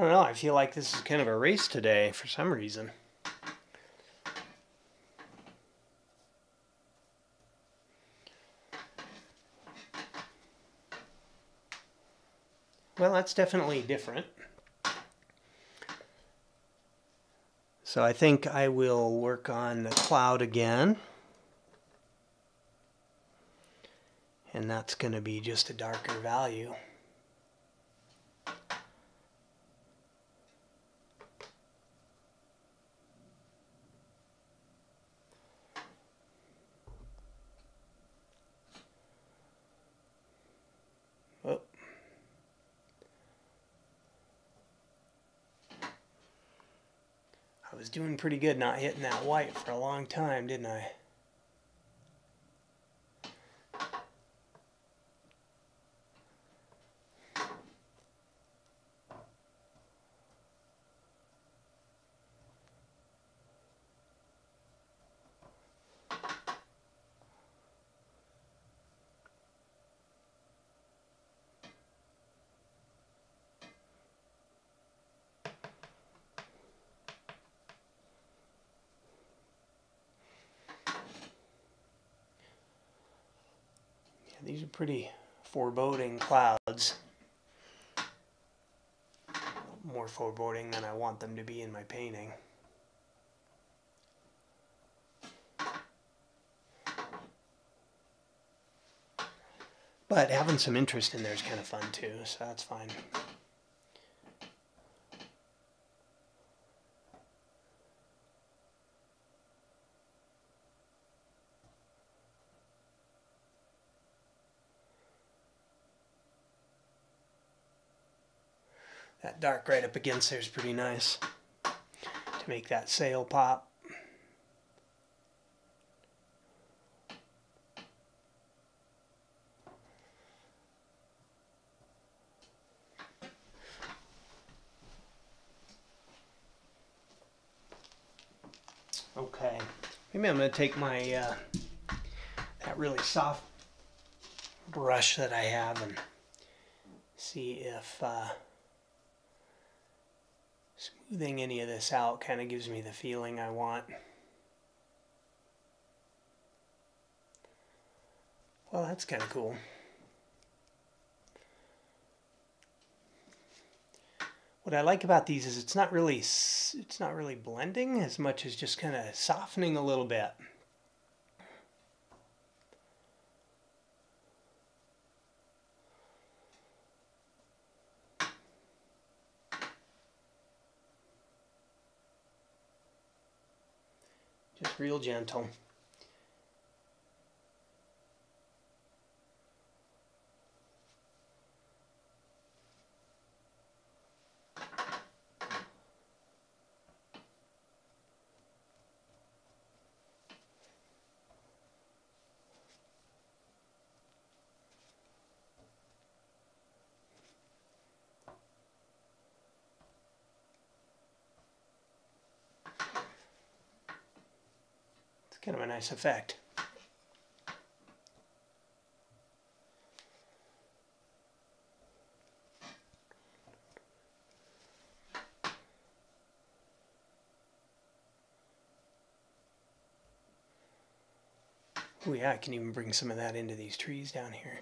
I don't know. I feel like this is kind of a race today for some reason. Well, that's definitely different. So I think I will work on the cloud again. And that's going to be just a darker value. was doing pretty good not hitting that white for a long time, didn't I? These are pretty foreboding clouds. More foreboding than I want them to be in my painting. But having some interest in there is kind of fun too, so that's fine. Dark right up against there is pretty nice to make that sail pop. Okay, maybe I'm going to take my, uh, that really soft brush that I have and see if uh, smoothing any of this out kind of gives me the feeling I want. Well, that's kind of cool. What I like about these is it's not really it's not really blending as much as just kind of softening a little bit. Real gentle. Kind of a nice effect. Oh yeah, I can even bring some of that into these trees down here.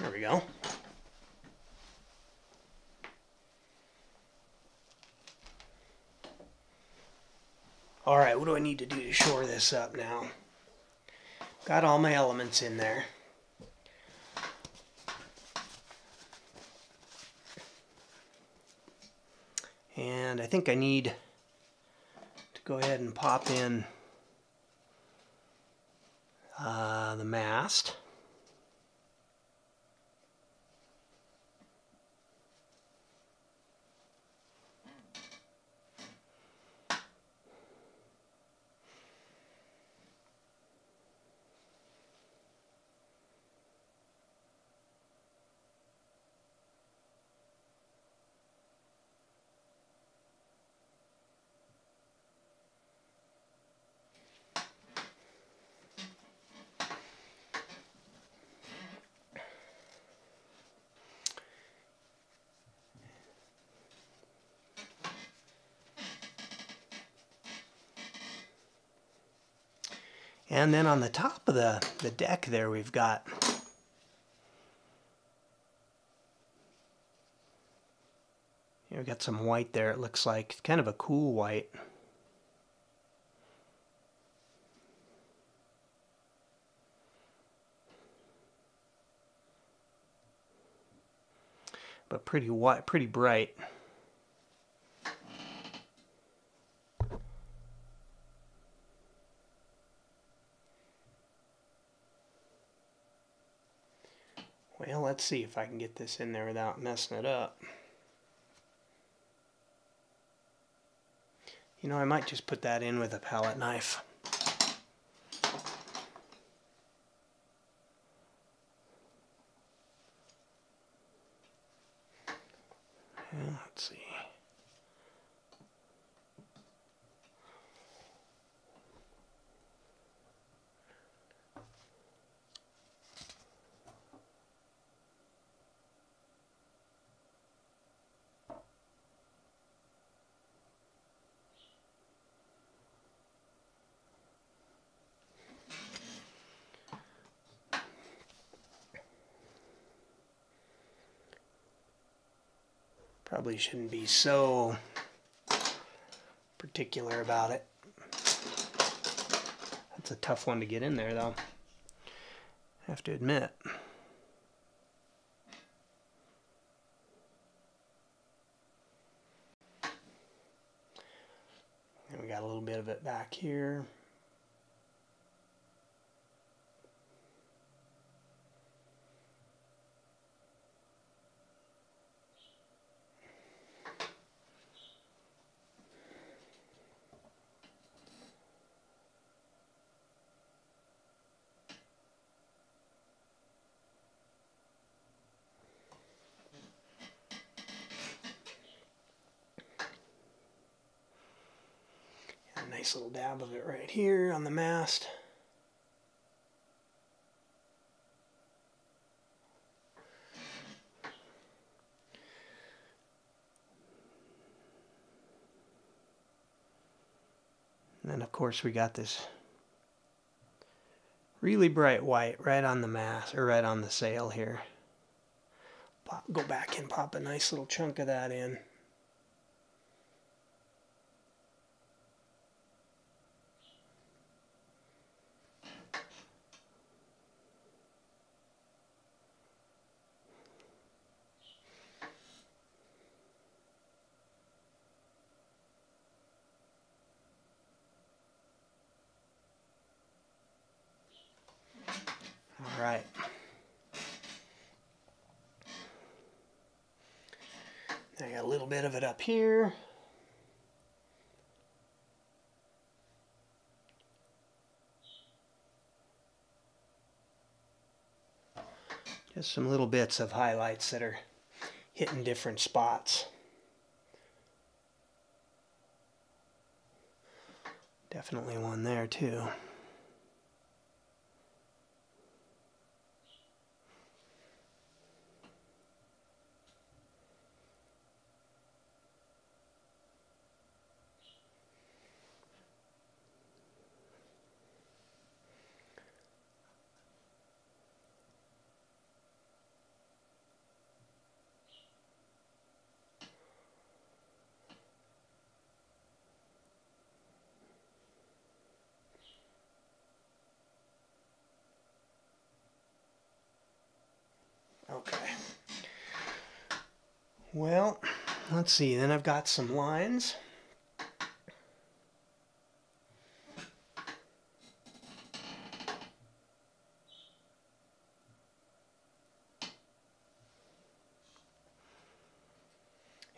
There we go. All right, what do I need to do to shore this up now? Got all my elements in there. And I think I need to go ahead and pop in uh, the mast. And then on the top of the, the deck there, we've got here we've got some white there. It looks like kind of a cool white. But pretty white, pretty bright. Well, let's see if I can get this in there without messing it up. You know, I might just put that in with a palette knife. let's see. probably shouldn't be so particular about it. That's a tough one to get in there though. I have to admit. And we got a little bit of it back here. Nice little dab of it right here on the mast. And then of course we got this really bright white right on the mast or right on the sail here. Pop, go back and pop a nice little chunk of that in. right. I got a little bit of it up here. Just some little bits of highlights that are hitting different spots. Definitely one there too. Okay. Well, let's see. Then I've got some lines.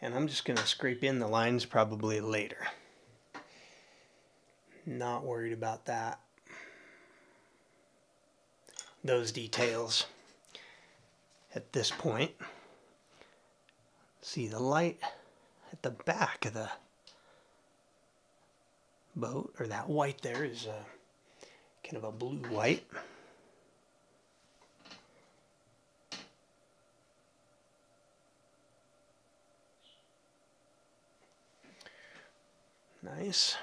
And I'm just going to scrape in the lines probably later. Not worried about that. Those details at this point. See the light at the back of the boat, or that white there is a, kind of a blue white. Nice.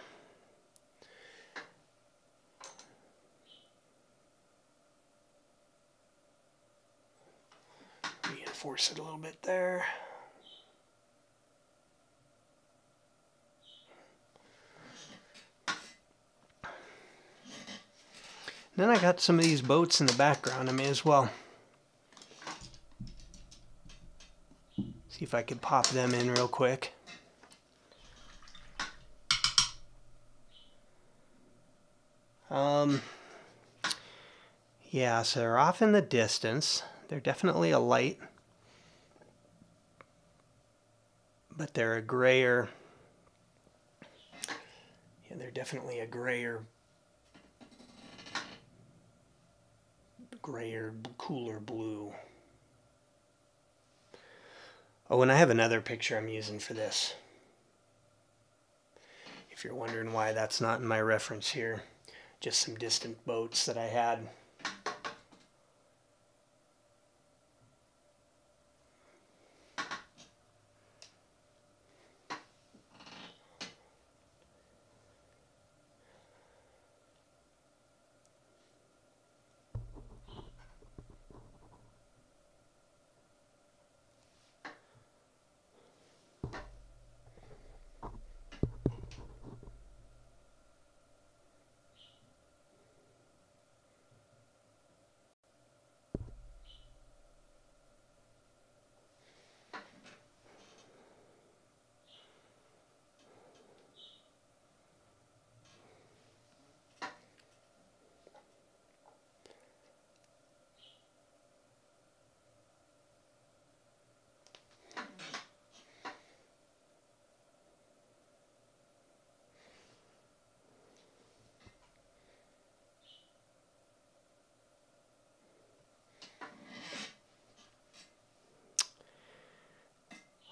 Reinforce it a little bit there. Then I got some of these boats in the background. I may as well see if I could pop them in real quick. Um, yeah, so they're off in the distance. They're definitely a light, but they're a grayer. Yeah, they're definitely a grayer, grayer, cooler blue. Oh, and I have another picture I'm using for this. If you're wondering why that's not in my reference here, just some distant boats that I had.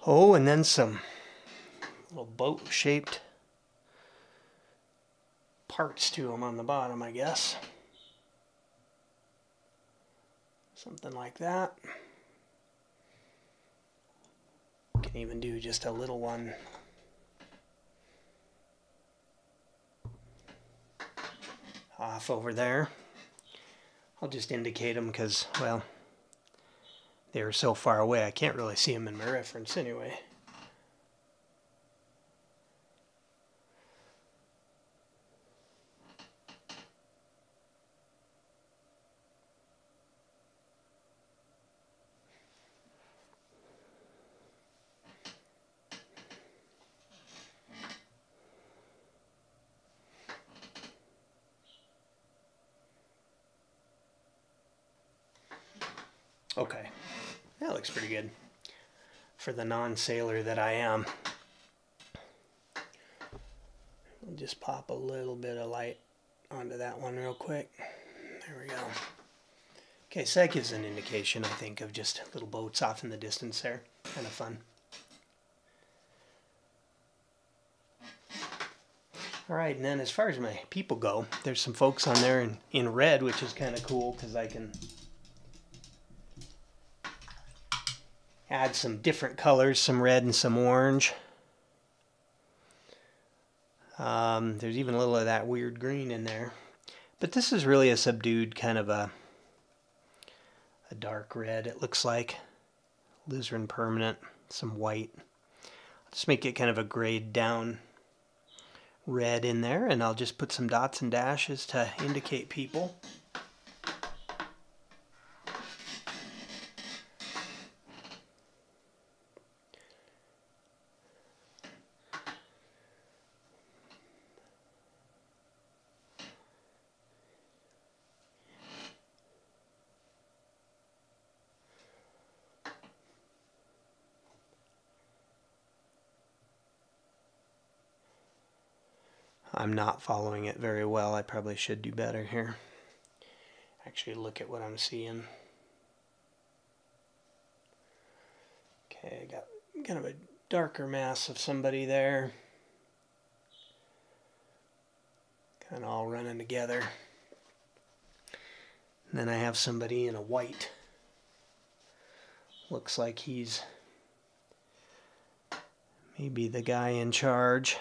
Oh, and then some little boat shaped parts to them on the bottom, I guess. Something like that. Can even do just a little one. Off over there. I'll just indicate them because, well, they were so far away I can't really see them in my reference anyway. Okay, that looks pretty good for the non-sailor that I am. I'll just pop a little bit of light onto that one real quick. There we go. Okay, so that gives an indication, I think, of just little boats off in the distance there. Kind of fun. All right, and then as far as my people go, there's some folks on there in, in red, which is kind of cool because I can add some different colors, some red and some orange. Um, there's even a little of that weird green in there. But this is really a subdued kind of a, a dark red, it looks like. Alizarin permanent, some white. I'll just make it kind of a grayed down red in there, and I'll just put some dots and dashes to indicate people. I'm not following it very well. I probably should do better here. Actually look at what I'm seeing. Okay, I got kind of a darker mass of somebody there. Kind of all running together. And then I have somebody in a white. Looks like he's maybe the guy in charge.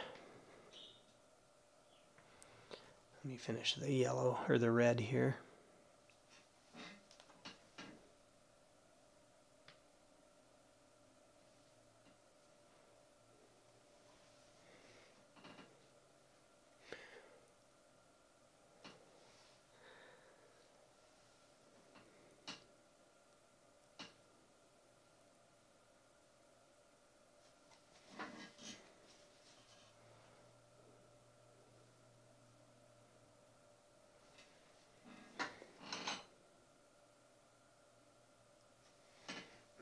Let me finish the yellow or the red here.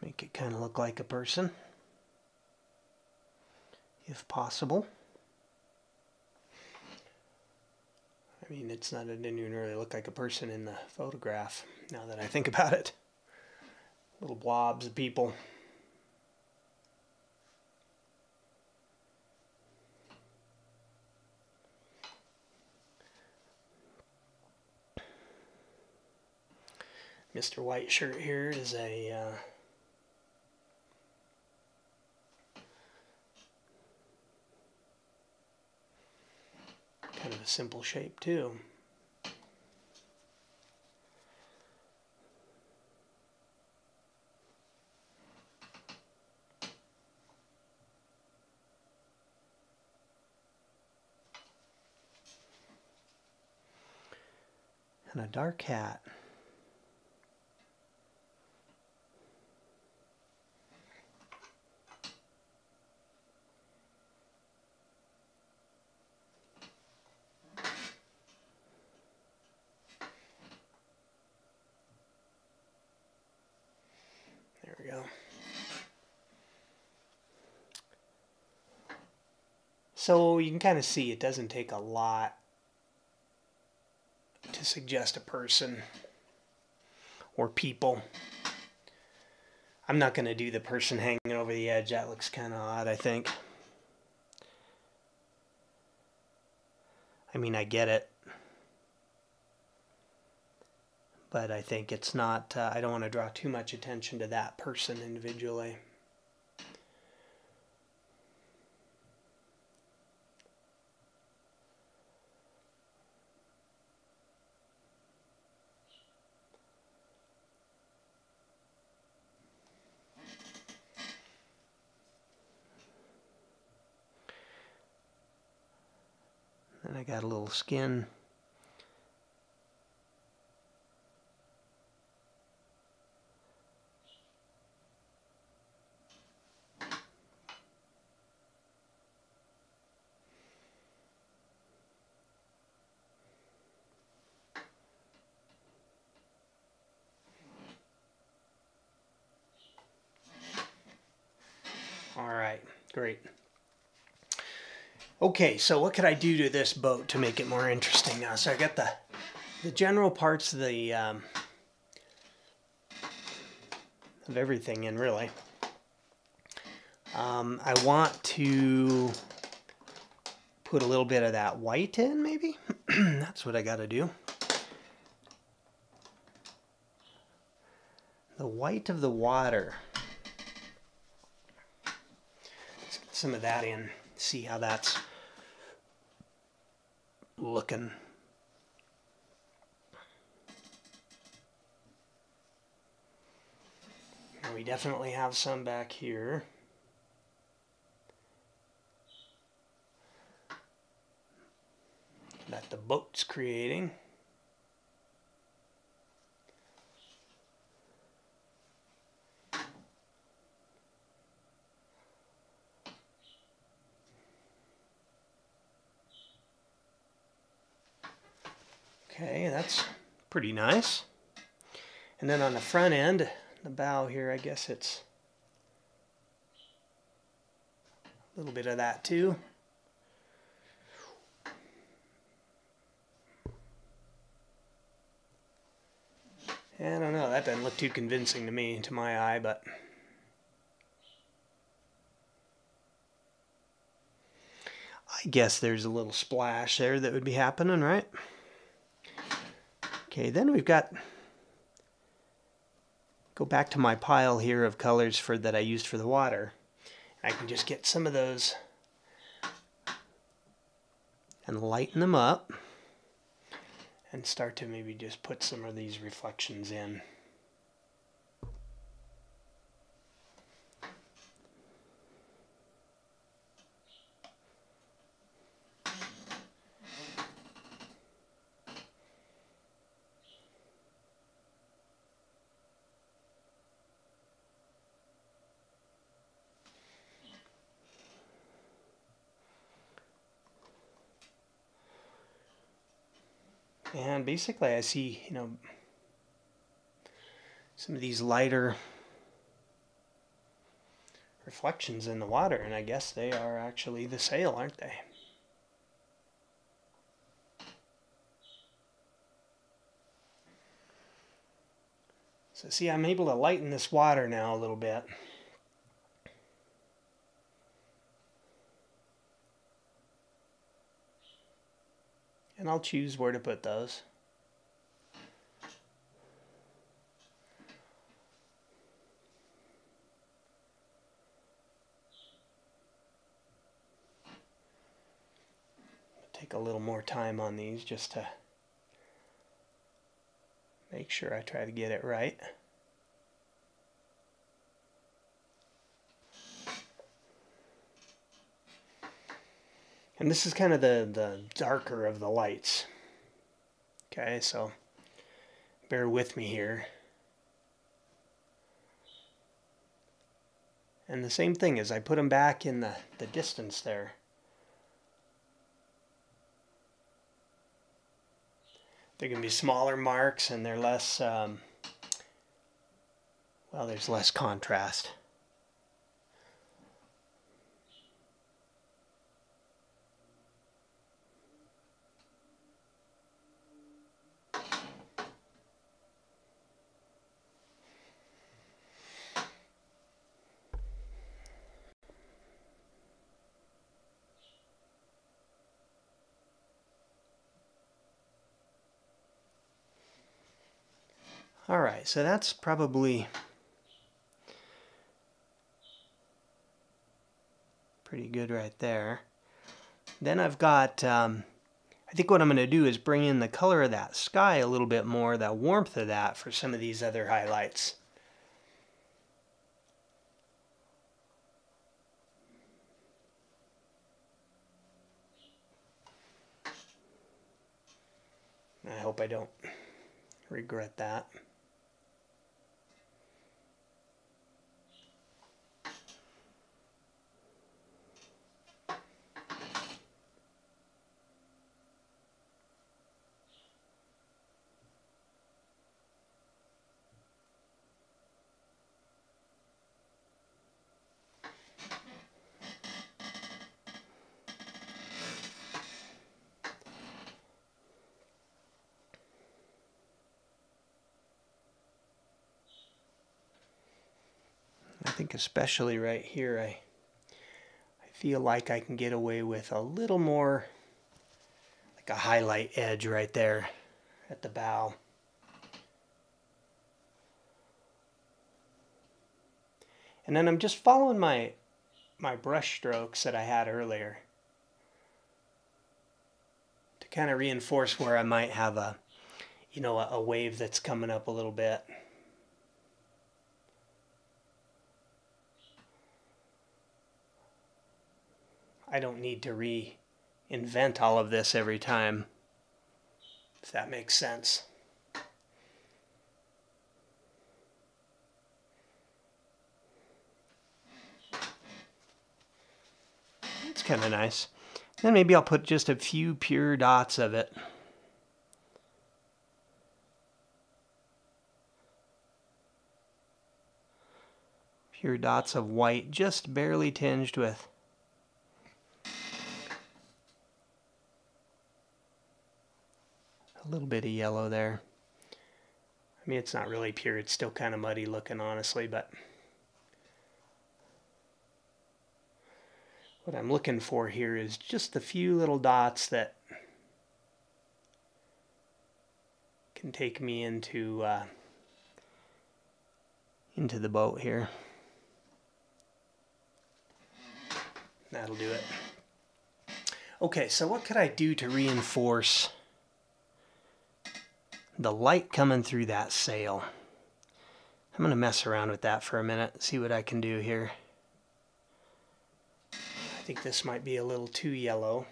Make it kind of look like a person, if possible. I mean, it's not, it didn't even really look like a person in the photograph, now that I think about it. Little blobs of people. Mr. White Shirt here is a uh, kind of a simple shape too. And a dark hat. There we go. So you can kind of see it doesn't take a lot to suggest a person or people. I'm not going to do the person hanging over the edge. That looks kind of odd, I think. I mean, I get it. But I think it's not, uh, I don't want to draw too much attention to that person individually. Got a little skin. All right, great. Okay, so what could I do to this boat to make it more interesting now? So I got the the general parts of the um, of everything in really. Um, I want to put a little bit of that white in maybe. *clears throat* That's what I got to do. The white of the water. Let's get some of that in. See how that's looking. And we definitely have some back here. That the boat's creating. Okay, that's pretty nice. And then on the front end, the bow here, I guess it's a little bit of that too. I don't know, that doesn't look too convincing to me, to my eye, but... I guess there's a little splash there that would be happening, right? Okay, then we've got, go back to my pile here of colors for that I used for the water. I can just get some of those and lighten them up and start to maybe just put some of these reflections in. And basically I see, you know, some of these lighter reflections in the water, and I guess they are actually the sail, aren't they? So see, I'm able to lighten this water now a little bit. and I'll choose where to put those. Take a little more time on these just to make sure I try to get it right. And this is kind of the, the darker of the lights. Okay, so bear with me here. And the same thing as I put them back in the, the distance there. They're going to be smaller marks and they're less, um, well, there's less contrast. All right, so that's probably pretty good right there. Then I've got, um, I think what I'm going to do is bring in the color of that sky a little bit more, that warmth of that for some of these other highlights. I hope I don't regret that. Especially right here, I, I feel like I can get away with a little more, like a highlight edge right there at the bow. And then I'm just following my, my brush strokes that I had earlier to kind of reinforce where I might have a, you know, a, a wave that's coming up a little bit. I don't need to reinvent all of this every time, if that makes sense. It's kind of nice. Then maybe I'll put just a few pure dots of it. Pure dots of white, just barely tinged with a little bit of yellow there. I mean, it's not really pure. It's still kind of muddy looking, honestly, but what I'm looking for here is just a few little dots that can take me into uh, into the boat here. That'll do it. Okay, so what could I do to reinforce the light coming through that sail. I'm going to mess around with that for a minute, see what I can do here. I think this might be a little too yellow.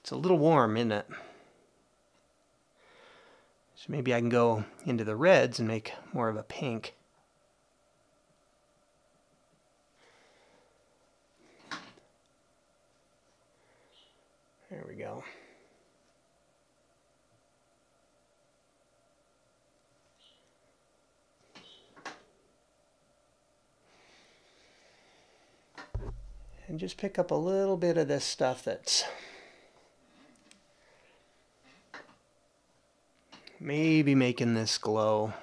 It's a little warm, isn't it? So maybe I can go into the reds and make more of a pink. There we go. And just pick up a little bit of this stuff that's maybe making this glow.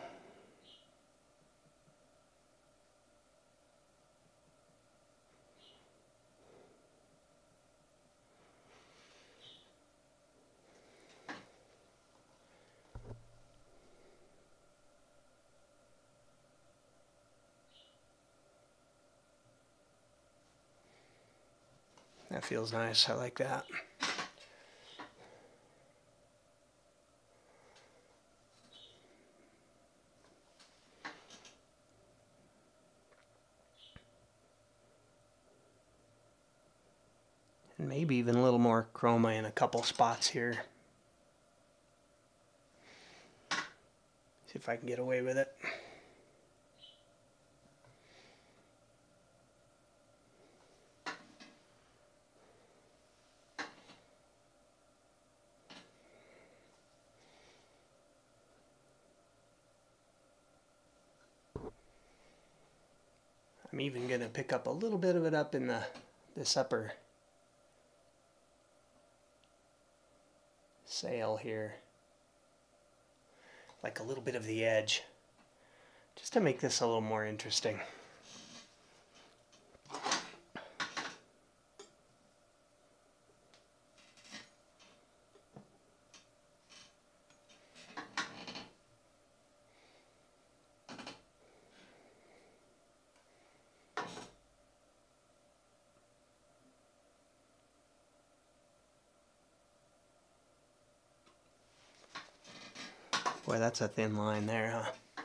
That feels nice. I like that. And maybe even a little more chroma in a couple spots here. See if I can get away with it. I'm even going to pick up a little bit of it up in the this upper sail here. Like a little bit of the edge. Just to make this a little more interesting. Boy, that's a thin line there, huh?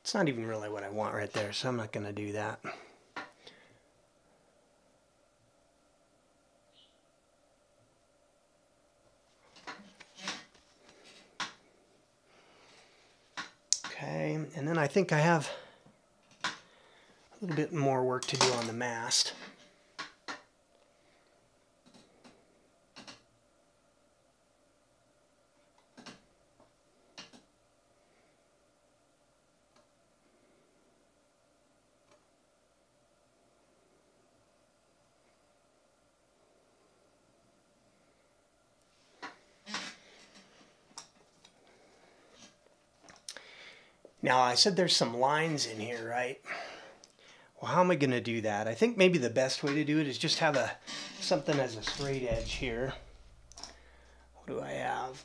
It's not even really what I want right there, so I'm not going to do that. Okay, and then I think I have a little bit more work to do on the mast. Now I said there's some lines in here, right? Well, how am I going to do that? I think maybe the best way to do it is just have a something as a straight edge here. What do I have?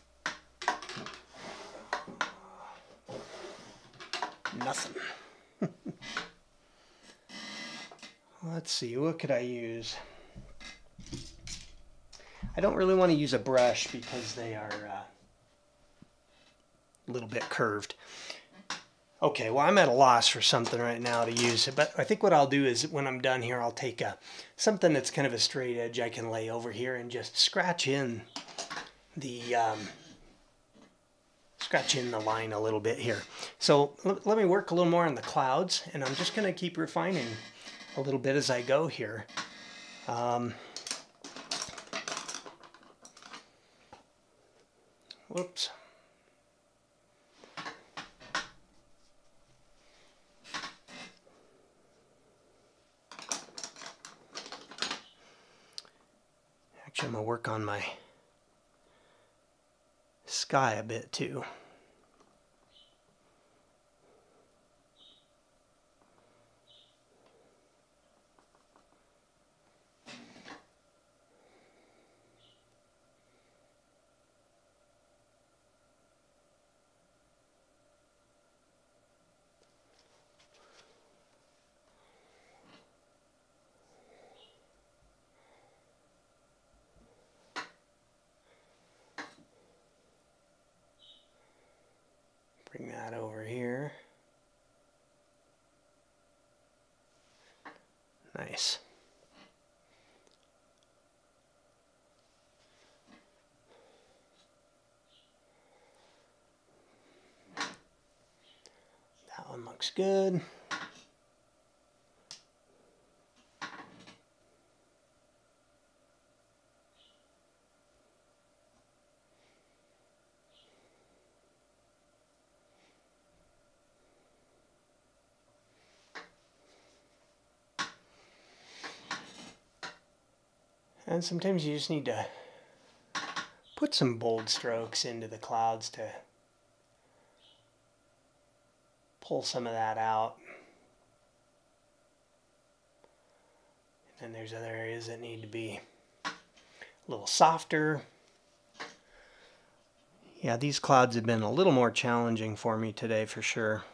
Nothing. *laughs* Let's see, what could I use? I don't really want to use a brush because they are uh, a little bit curved. Okay, well I'm at a loss for something right now to use it, but I think what I'll do is when I'm done here, I'll take a something that's kind of a straight edge I can lay over here and just scratch in the um, scratch in the line a little bit here. So let me work a little more on the clouds, and I'm just going to keep refining a little bit as I go here. Um, whoops. I'm going to work on my sky a bit too. Bring that over here. Nice. That one looks good. And sometimes you just need to put some bold strokes into the clouds to pull some of that out. And then there's other areas that need to be a little softer. Yeah, these clouds have been a little more challenging for me today for sure.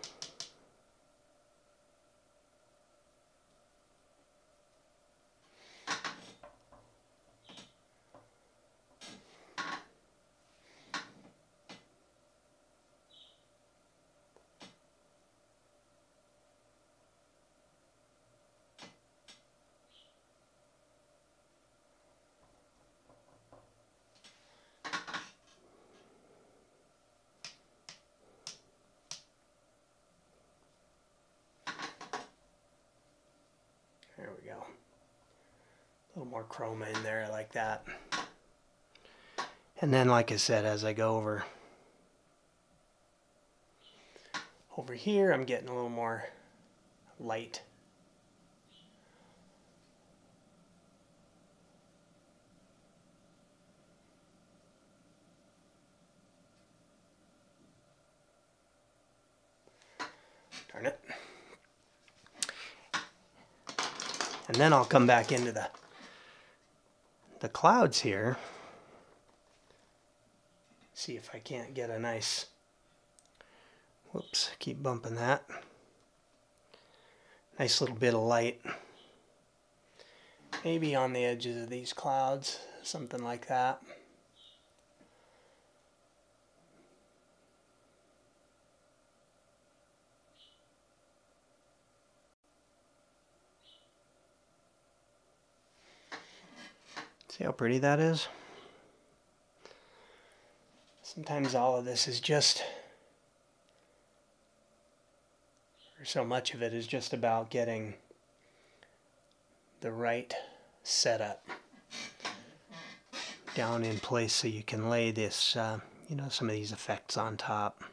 There we go. A little more chroma in there like that. And like I said, as I go over over here, I'm getting a little more light. Darn it. And then I'll come back into the the clouds here. See if I can't get a nice Whoops, keep bumping that. Nice little bit of light. Maybe on the edges of these clouds, something like that. See how pretty that is? Sometimes all of this is just, or so much of it is just about getting the right setup down in place so you can lay this, uh, you know, some of these effects on top.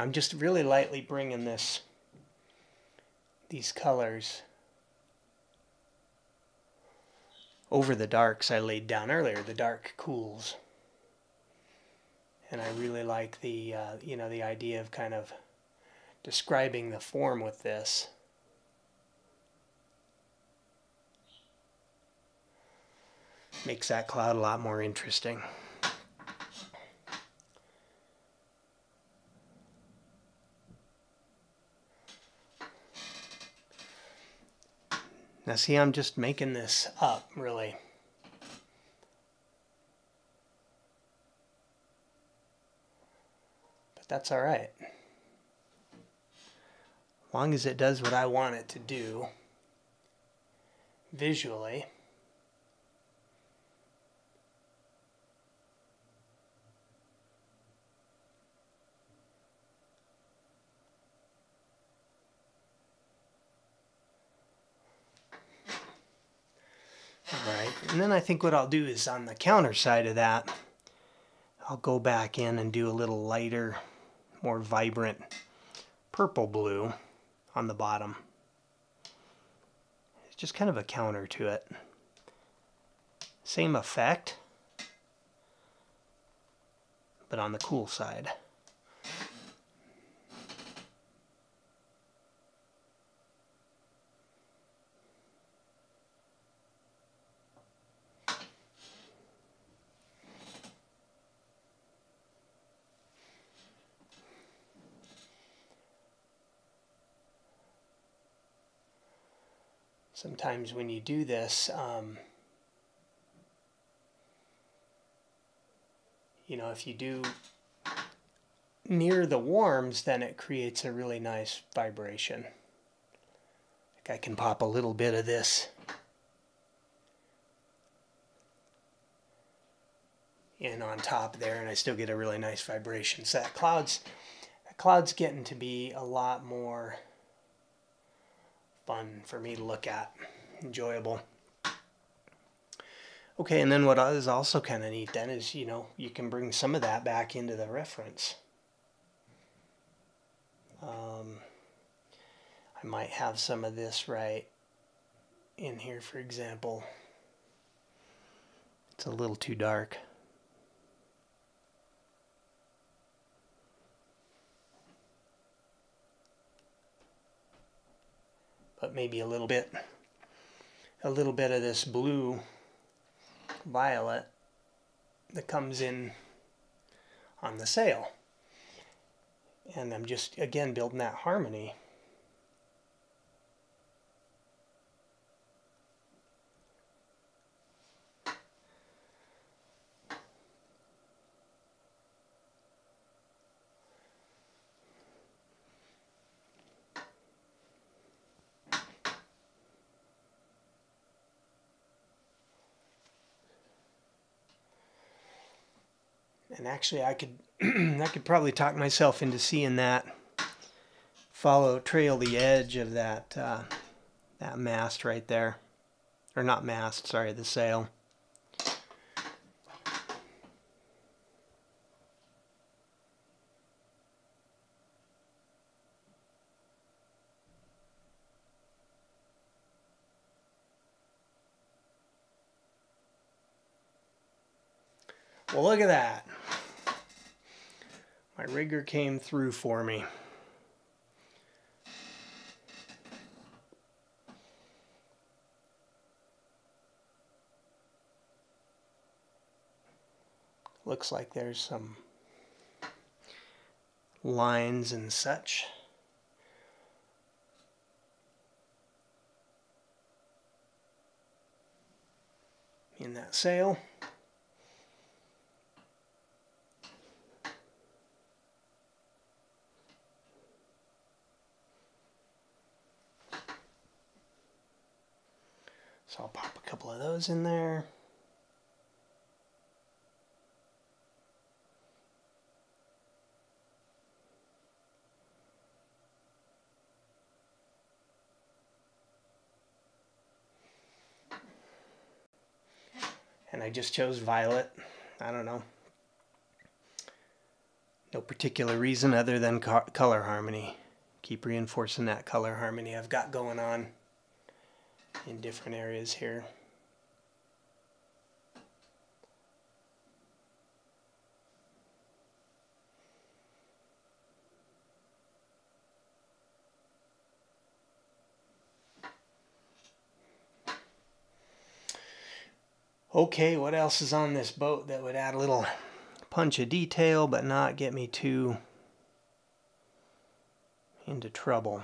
I'm just really lightly bringing this, these colors over the darks I laid down earlier. The dark cools. And I really like the, uh, you know, the idea of kind of describing the form with this. Makes that cloud a lot more interesting. Now see, I'm just making this up, really. But that's all right. As long as it does what I want it to do visually. Right, and then I think what I'll do is on the counter side of that, I'll go back in and do a little lighter, more vibrant purple blue on the bottom. It's just kind of a counter to it. Same effect, but on the cool side. Sometimes when you do this, um, you know, if you do near the warms, then it creates a really nice vibration. Like I can pop a little bit of this in on top there and I still get a really nice vibration. So that cloud's, that cloud's getting to be a lot more fun for me to look at, enjoyable. Okay, and then what is also kind of neat then is, you know, you can bring some of that back into the reference. Um, I might have some of this right in here, for example. It's a little too dark. But maybe a little bit, a little bit of this blue violet that comes in on the sail. And I'm just, again, building that harmony. And actually I could *clears throat* I could probably talk myself into seeing that follow trail the edge of that uh, that mast right there. Or not mast sorry the sail came through for me. Looks like there's some lines and such. in that sail. So I'll pop a couple of those in there. And I just chose violet. I don't know. No particular reason other than color harmony. Keep reinforcing that color harmony I've got going on in different areas here. Okay, what else is on this boat that would add a little punch of detail but not get me too into trouble?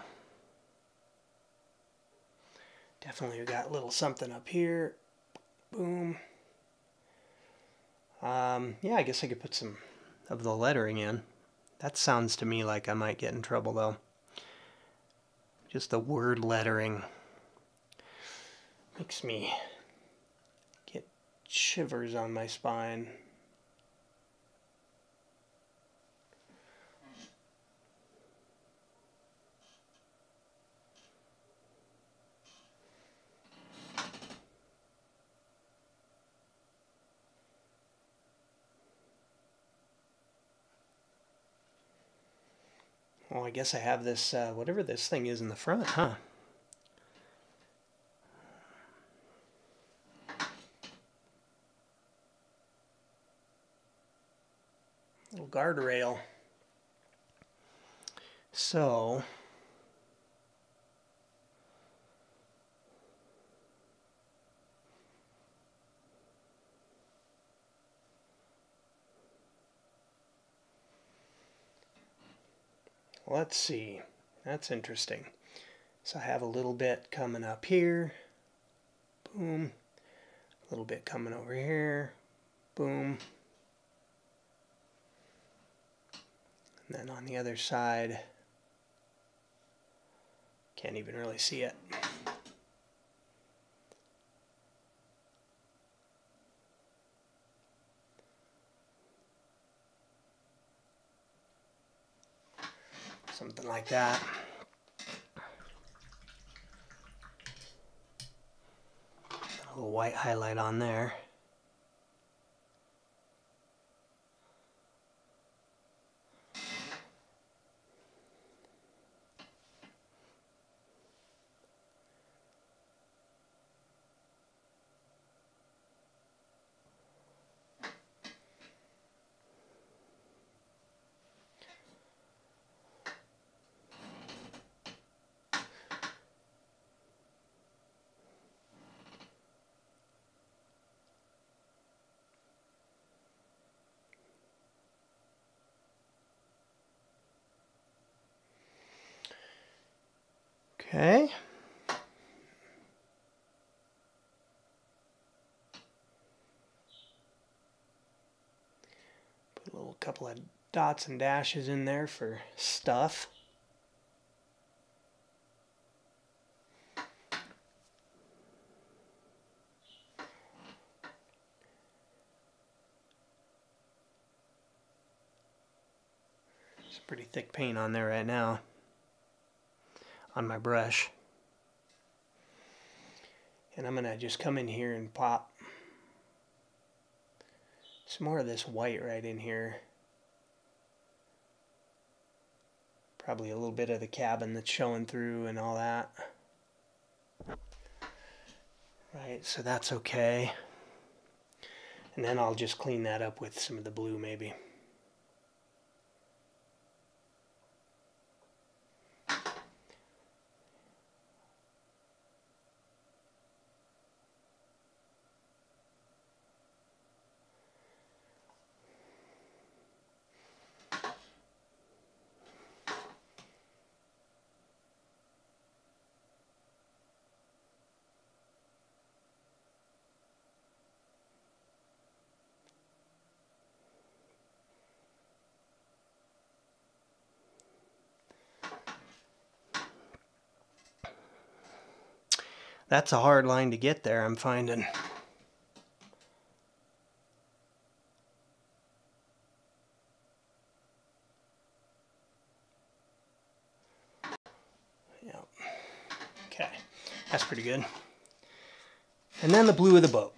Definitely got a little something up here. Boom. Um, yeah, I guess I could put some of the lettering in. That sounds to me like I might get in trouble though. Just the word lettering makes me get shivers on my spine. Well, I guess I have this, uh, whatever this thing is in the front, huh? little guardrail. So, let's see. That's interesting. So I have a little bit coming up here. Boom. A little bit coming over here. Boom. And then on the other side, can't even really see it. Something like that. A little white highlight on there. Okay. Put a little couple of dots and dashes in there for stuff. It's pretty thick paint on there right now on my brush. And I'm going to just come in here and pop some more of this white right in here. Probably a little bit of the cabin that's showing through and all that. Right, so that's okay. And then I'll just clean that up with some of the blue maybe. That's a hard line to get there, I'm finding. Yeah. Okay, that's pretty good. And then the blue of the boat.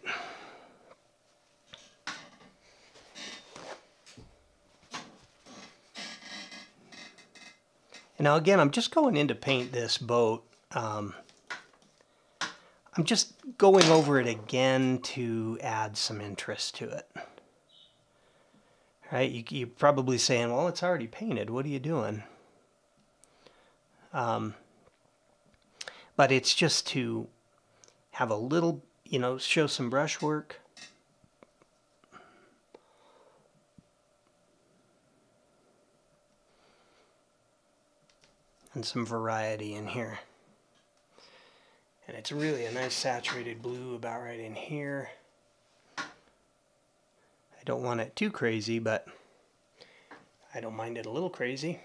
And now again, I'm just going in to paint this boat. Um, I'm just going over it again to add some interest to it. Right? You, you're probably saying, well, it's already painted. What are you doing? Um, but it's just to have a little, you know, show some brushwork. And some variety in here. And it's really a nice saturated blue about right in here. I don't want it too crazy, but I don't mind it a little crazy.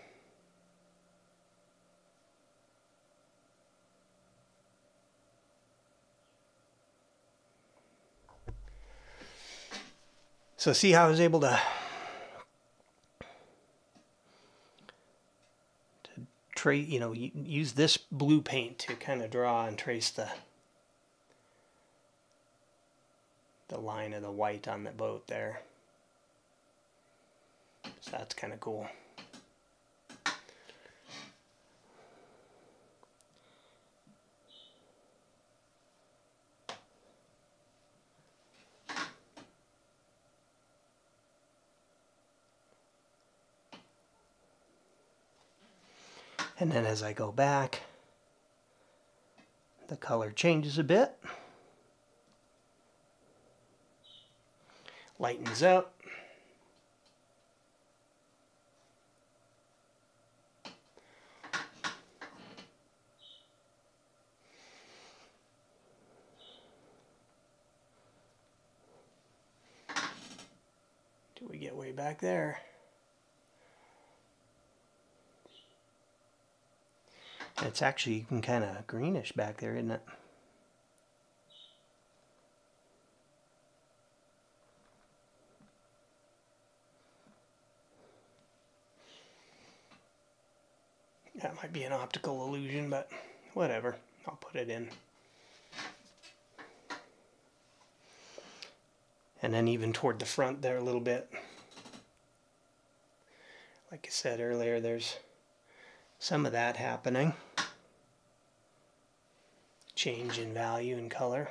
So see how I was able to trace, you know, use this blue paint to kind of draw and trace the the line of the white on the boat there. So that's kind of cool. And then as I go back, the color changes a bit. Lightens up. Do we get way back there? It's actually even kind of greenish back there, isn't it? That might be an optical illusion, but whatever. I'll put it in. And then even toward the front there a little bit. Like I said earlier, there's some of that happening. Change in value and color.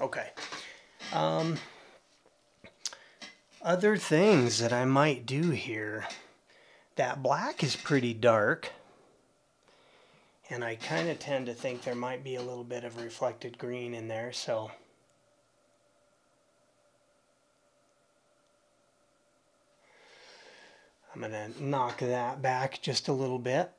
Okay. Um, other things that I might do here. That black is pretty dark. And I kind of tend to think there might be a little bit of reflected green in there, so... I'm going to knock that back just a little bit.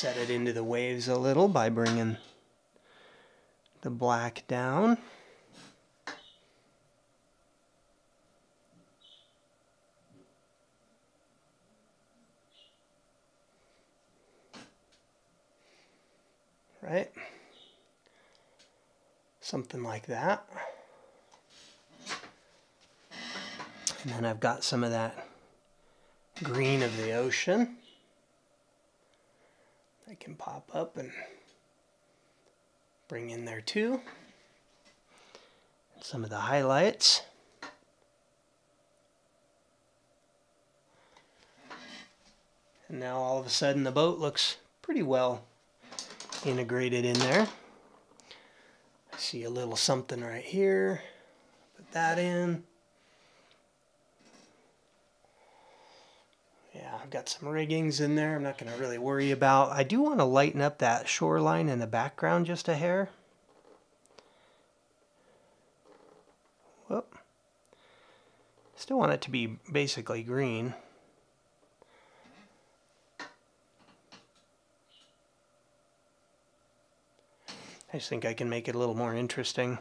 Set it into the waves a little by bringing the black down. Right? Something like that. And then I've got some of that green of the ocean. I can pop up and bring in there too. Some of the highlights. And now all of a sudden the boat looks pretty well integrated in there. I see a little something right here. Put that in. I've got some riggings in there I'm not going to really worry about. I do want to lighten up that shoreline in the background just a hair. Whoop. Still want it to be basically green. I just think I can make it a little more interesting.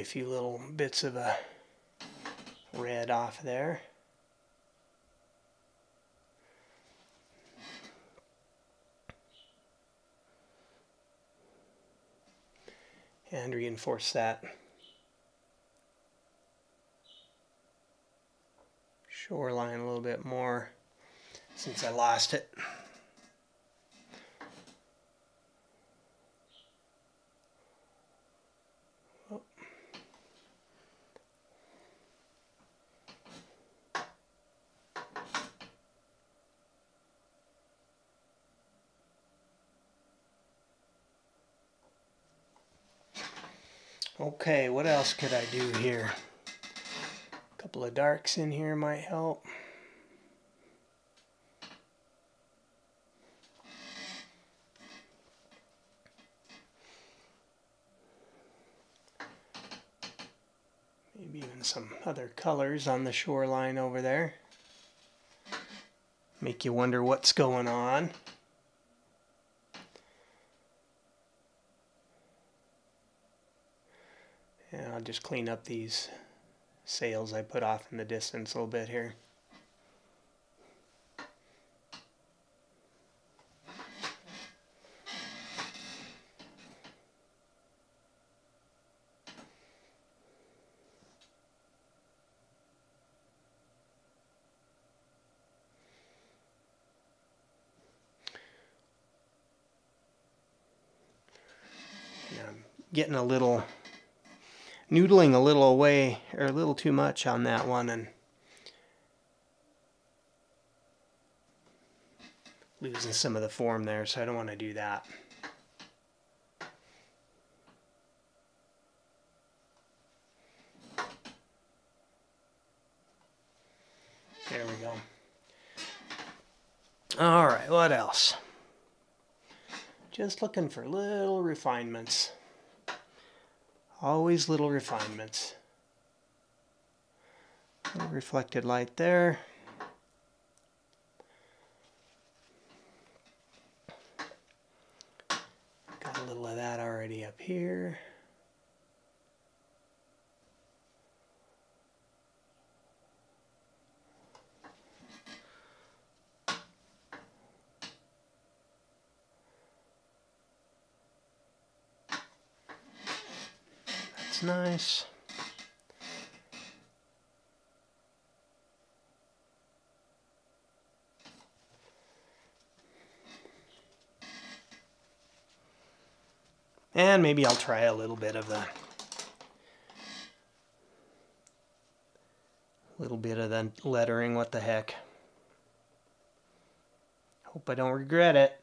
A few little bits of a red off there. And reinforce that shoreline a little bit more since I lost it. Okay, what else could I do here? A couple of darks in here might help. Maybe even some other colors on the shoreline over there. Make you wonder what's going on. And I'll just clean up these sails I put off in the distance a little bit here. getting a little noodling a little away or a little too much on that one and losing some of the form there so I don't want to do that. There we go. All right, what else? Just looking for little refinements. Always little refinements. reflected light there. Got a little of that already up here. nice. And maybe I'll try a little bit of the little bit of the lettering, what the heck. Hope I don't regret it.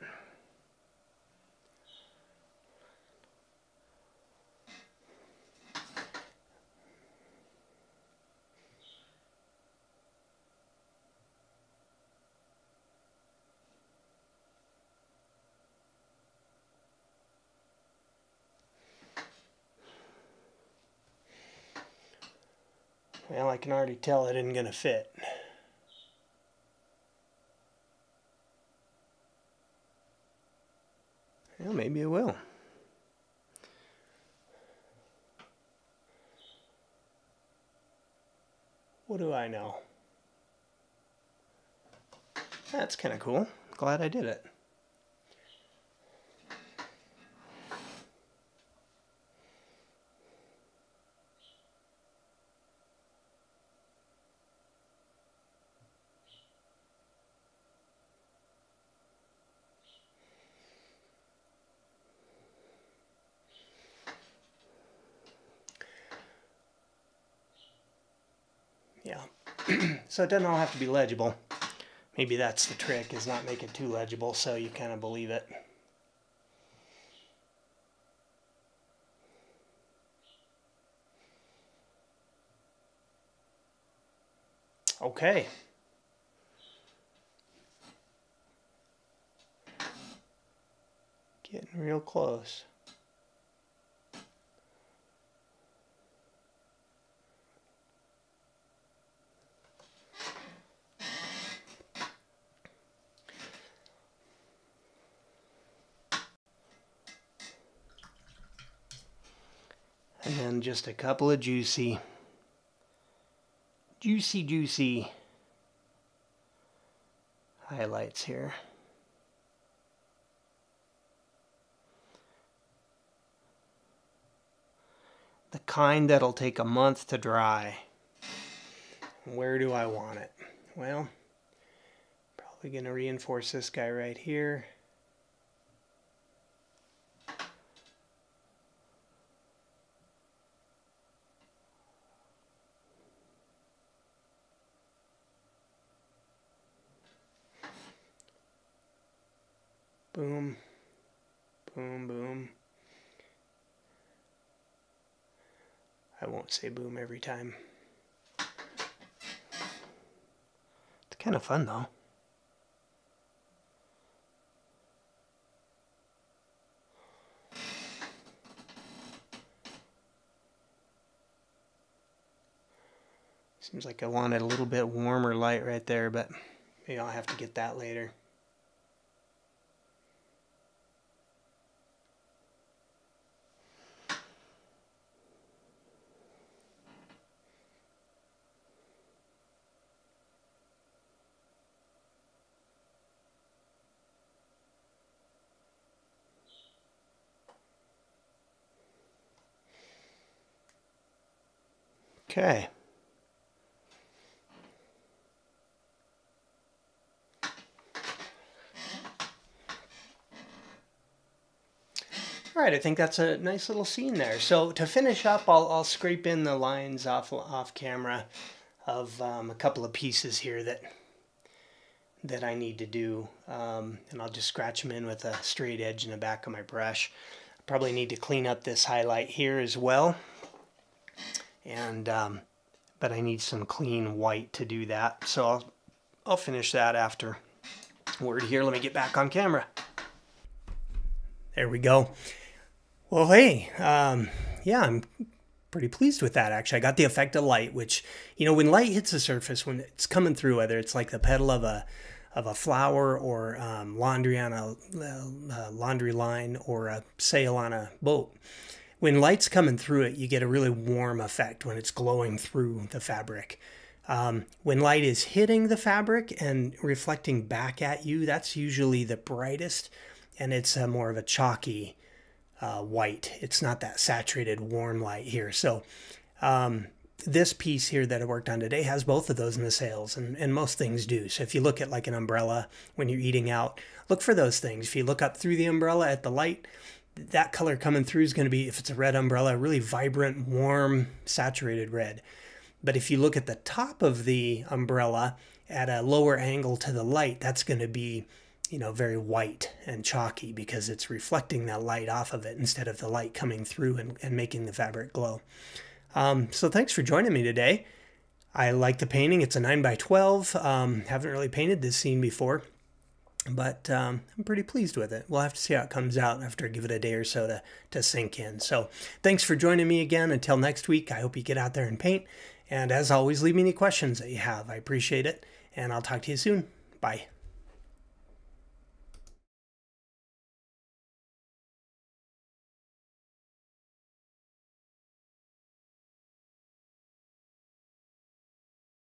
Well, I can already tell it isn't going to fit. Well, maybe it will. What do I know? That's kind of cool. Glad I did it. So it doesn't all have to be legible. Maybe that's the trick, is not make it too legible so you kind of believe it. Okay. Getting real close. And just a couple of juicy, juicy, juicy highlights here. The kind that'll take a month to dry. Where do I want it? Well, probably going to reinforce this guy right here. Boom, boom, boom. I won't say boom every time. It's kind of fun though. Seems like I wanted a little bit warmer light right there, but maybe I'll have to get that later. Okay. All right, I think that's a nice little scene there. So to finish up, I'll, I'll scrape in the lines off off camera of um, a couple of pieces here that that I need to do, um, and I'll just scratch them in with a straight edge in the back of my brush. I probably need to clean up this highlight here as well and um, but I need some clean white to do that. So I'll, I'll finish that after word here. Let me get back on camera. There we go. Well, hey, um, yeah, I'm pretty pleased with that actually. I got the effect of light, which, you know, when light hits the surface, when it's coming through, whether it's like the petal of a of a flower or um, laundry on a, a laundry line or a sail on a boat, when light's coming through it, you get a really warm effect when it's glowing through the fabric. Um, when light is hitting the fabric and reflecting back at you, that's usually the brightest, and it's a more of a chalky uh, white. It's not that saturated warm light here. So um, this piece here that I worked on today has both of those in the sails, and, and most things do. So if you look at like an umbrella when you're eating out, look for those things. If you look up through the umbrella at the light, that color coming through is going to be, if it's a red umbrella, really vibrant, warm, saturated red. But if you look at the top of the umbrella at a lower angle to the light, that's going to be, you know, very white and chalky because it's reflecting that light off of it instead of the light coming through and, and making the fabric glow. Um, so thanks for joining me today. I like the painting. It's a 9 by 12 um, Haven't really painted this scene before but um, I'm pretty pleased with it. We'll have to see how it comes out after I give it a day or so to, to sink in. So thanks for joining me again. Until next week, I hope you get out there and paint. And as always, leave me any questions that you have. I appreciate it. And I'll talk to you soon. Bye.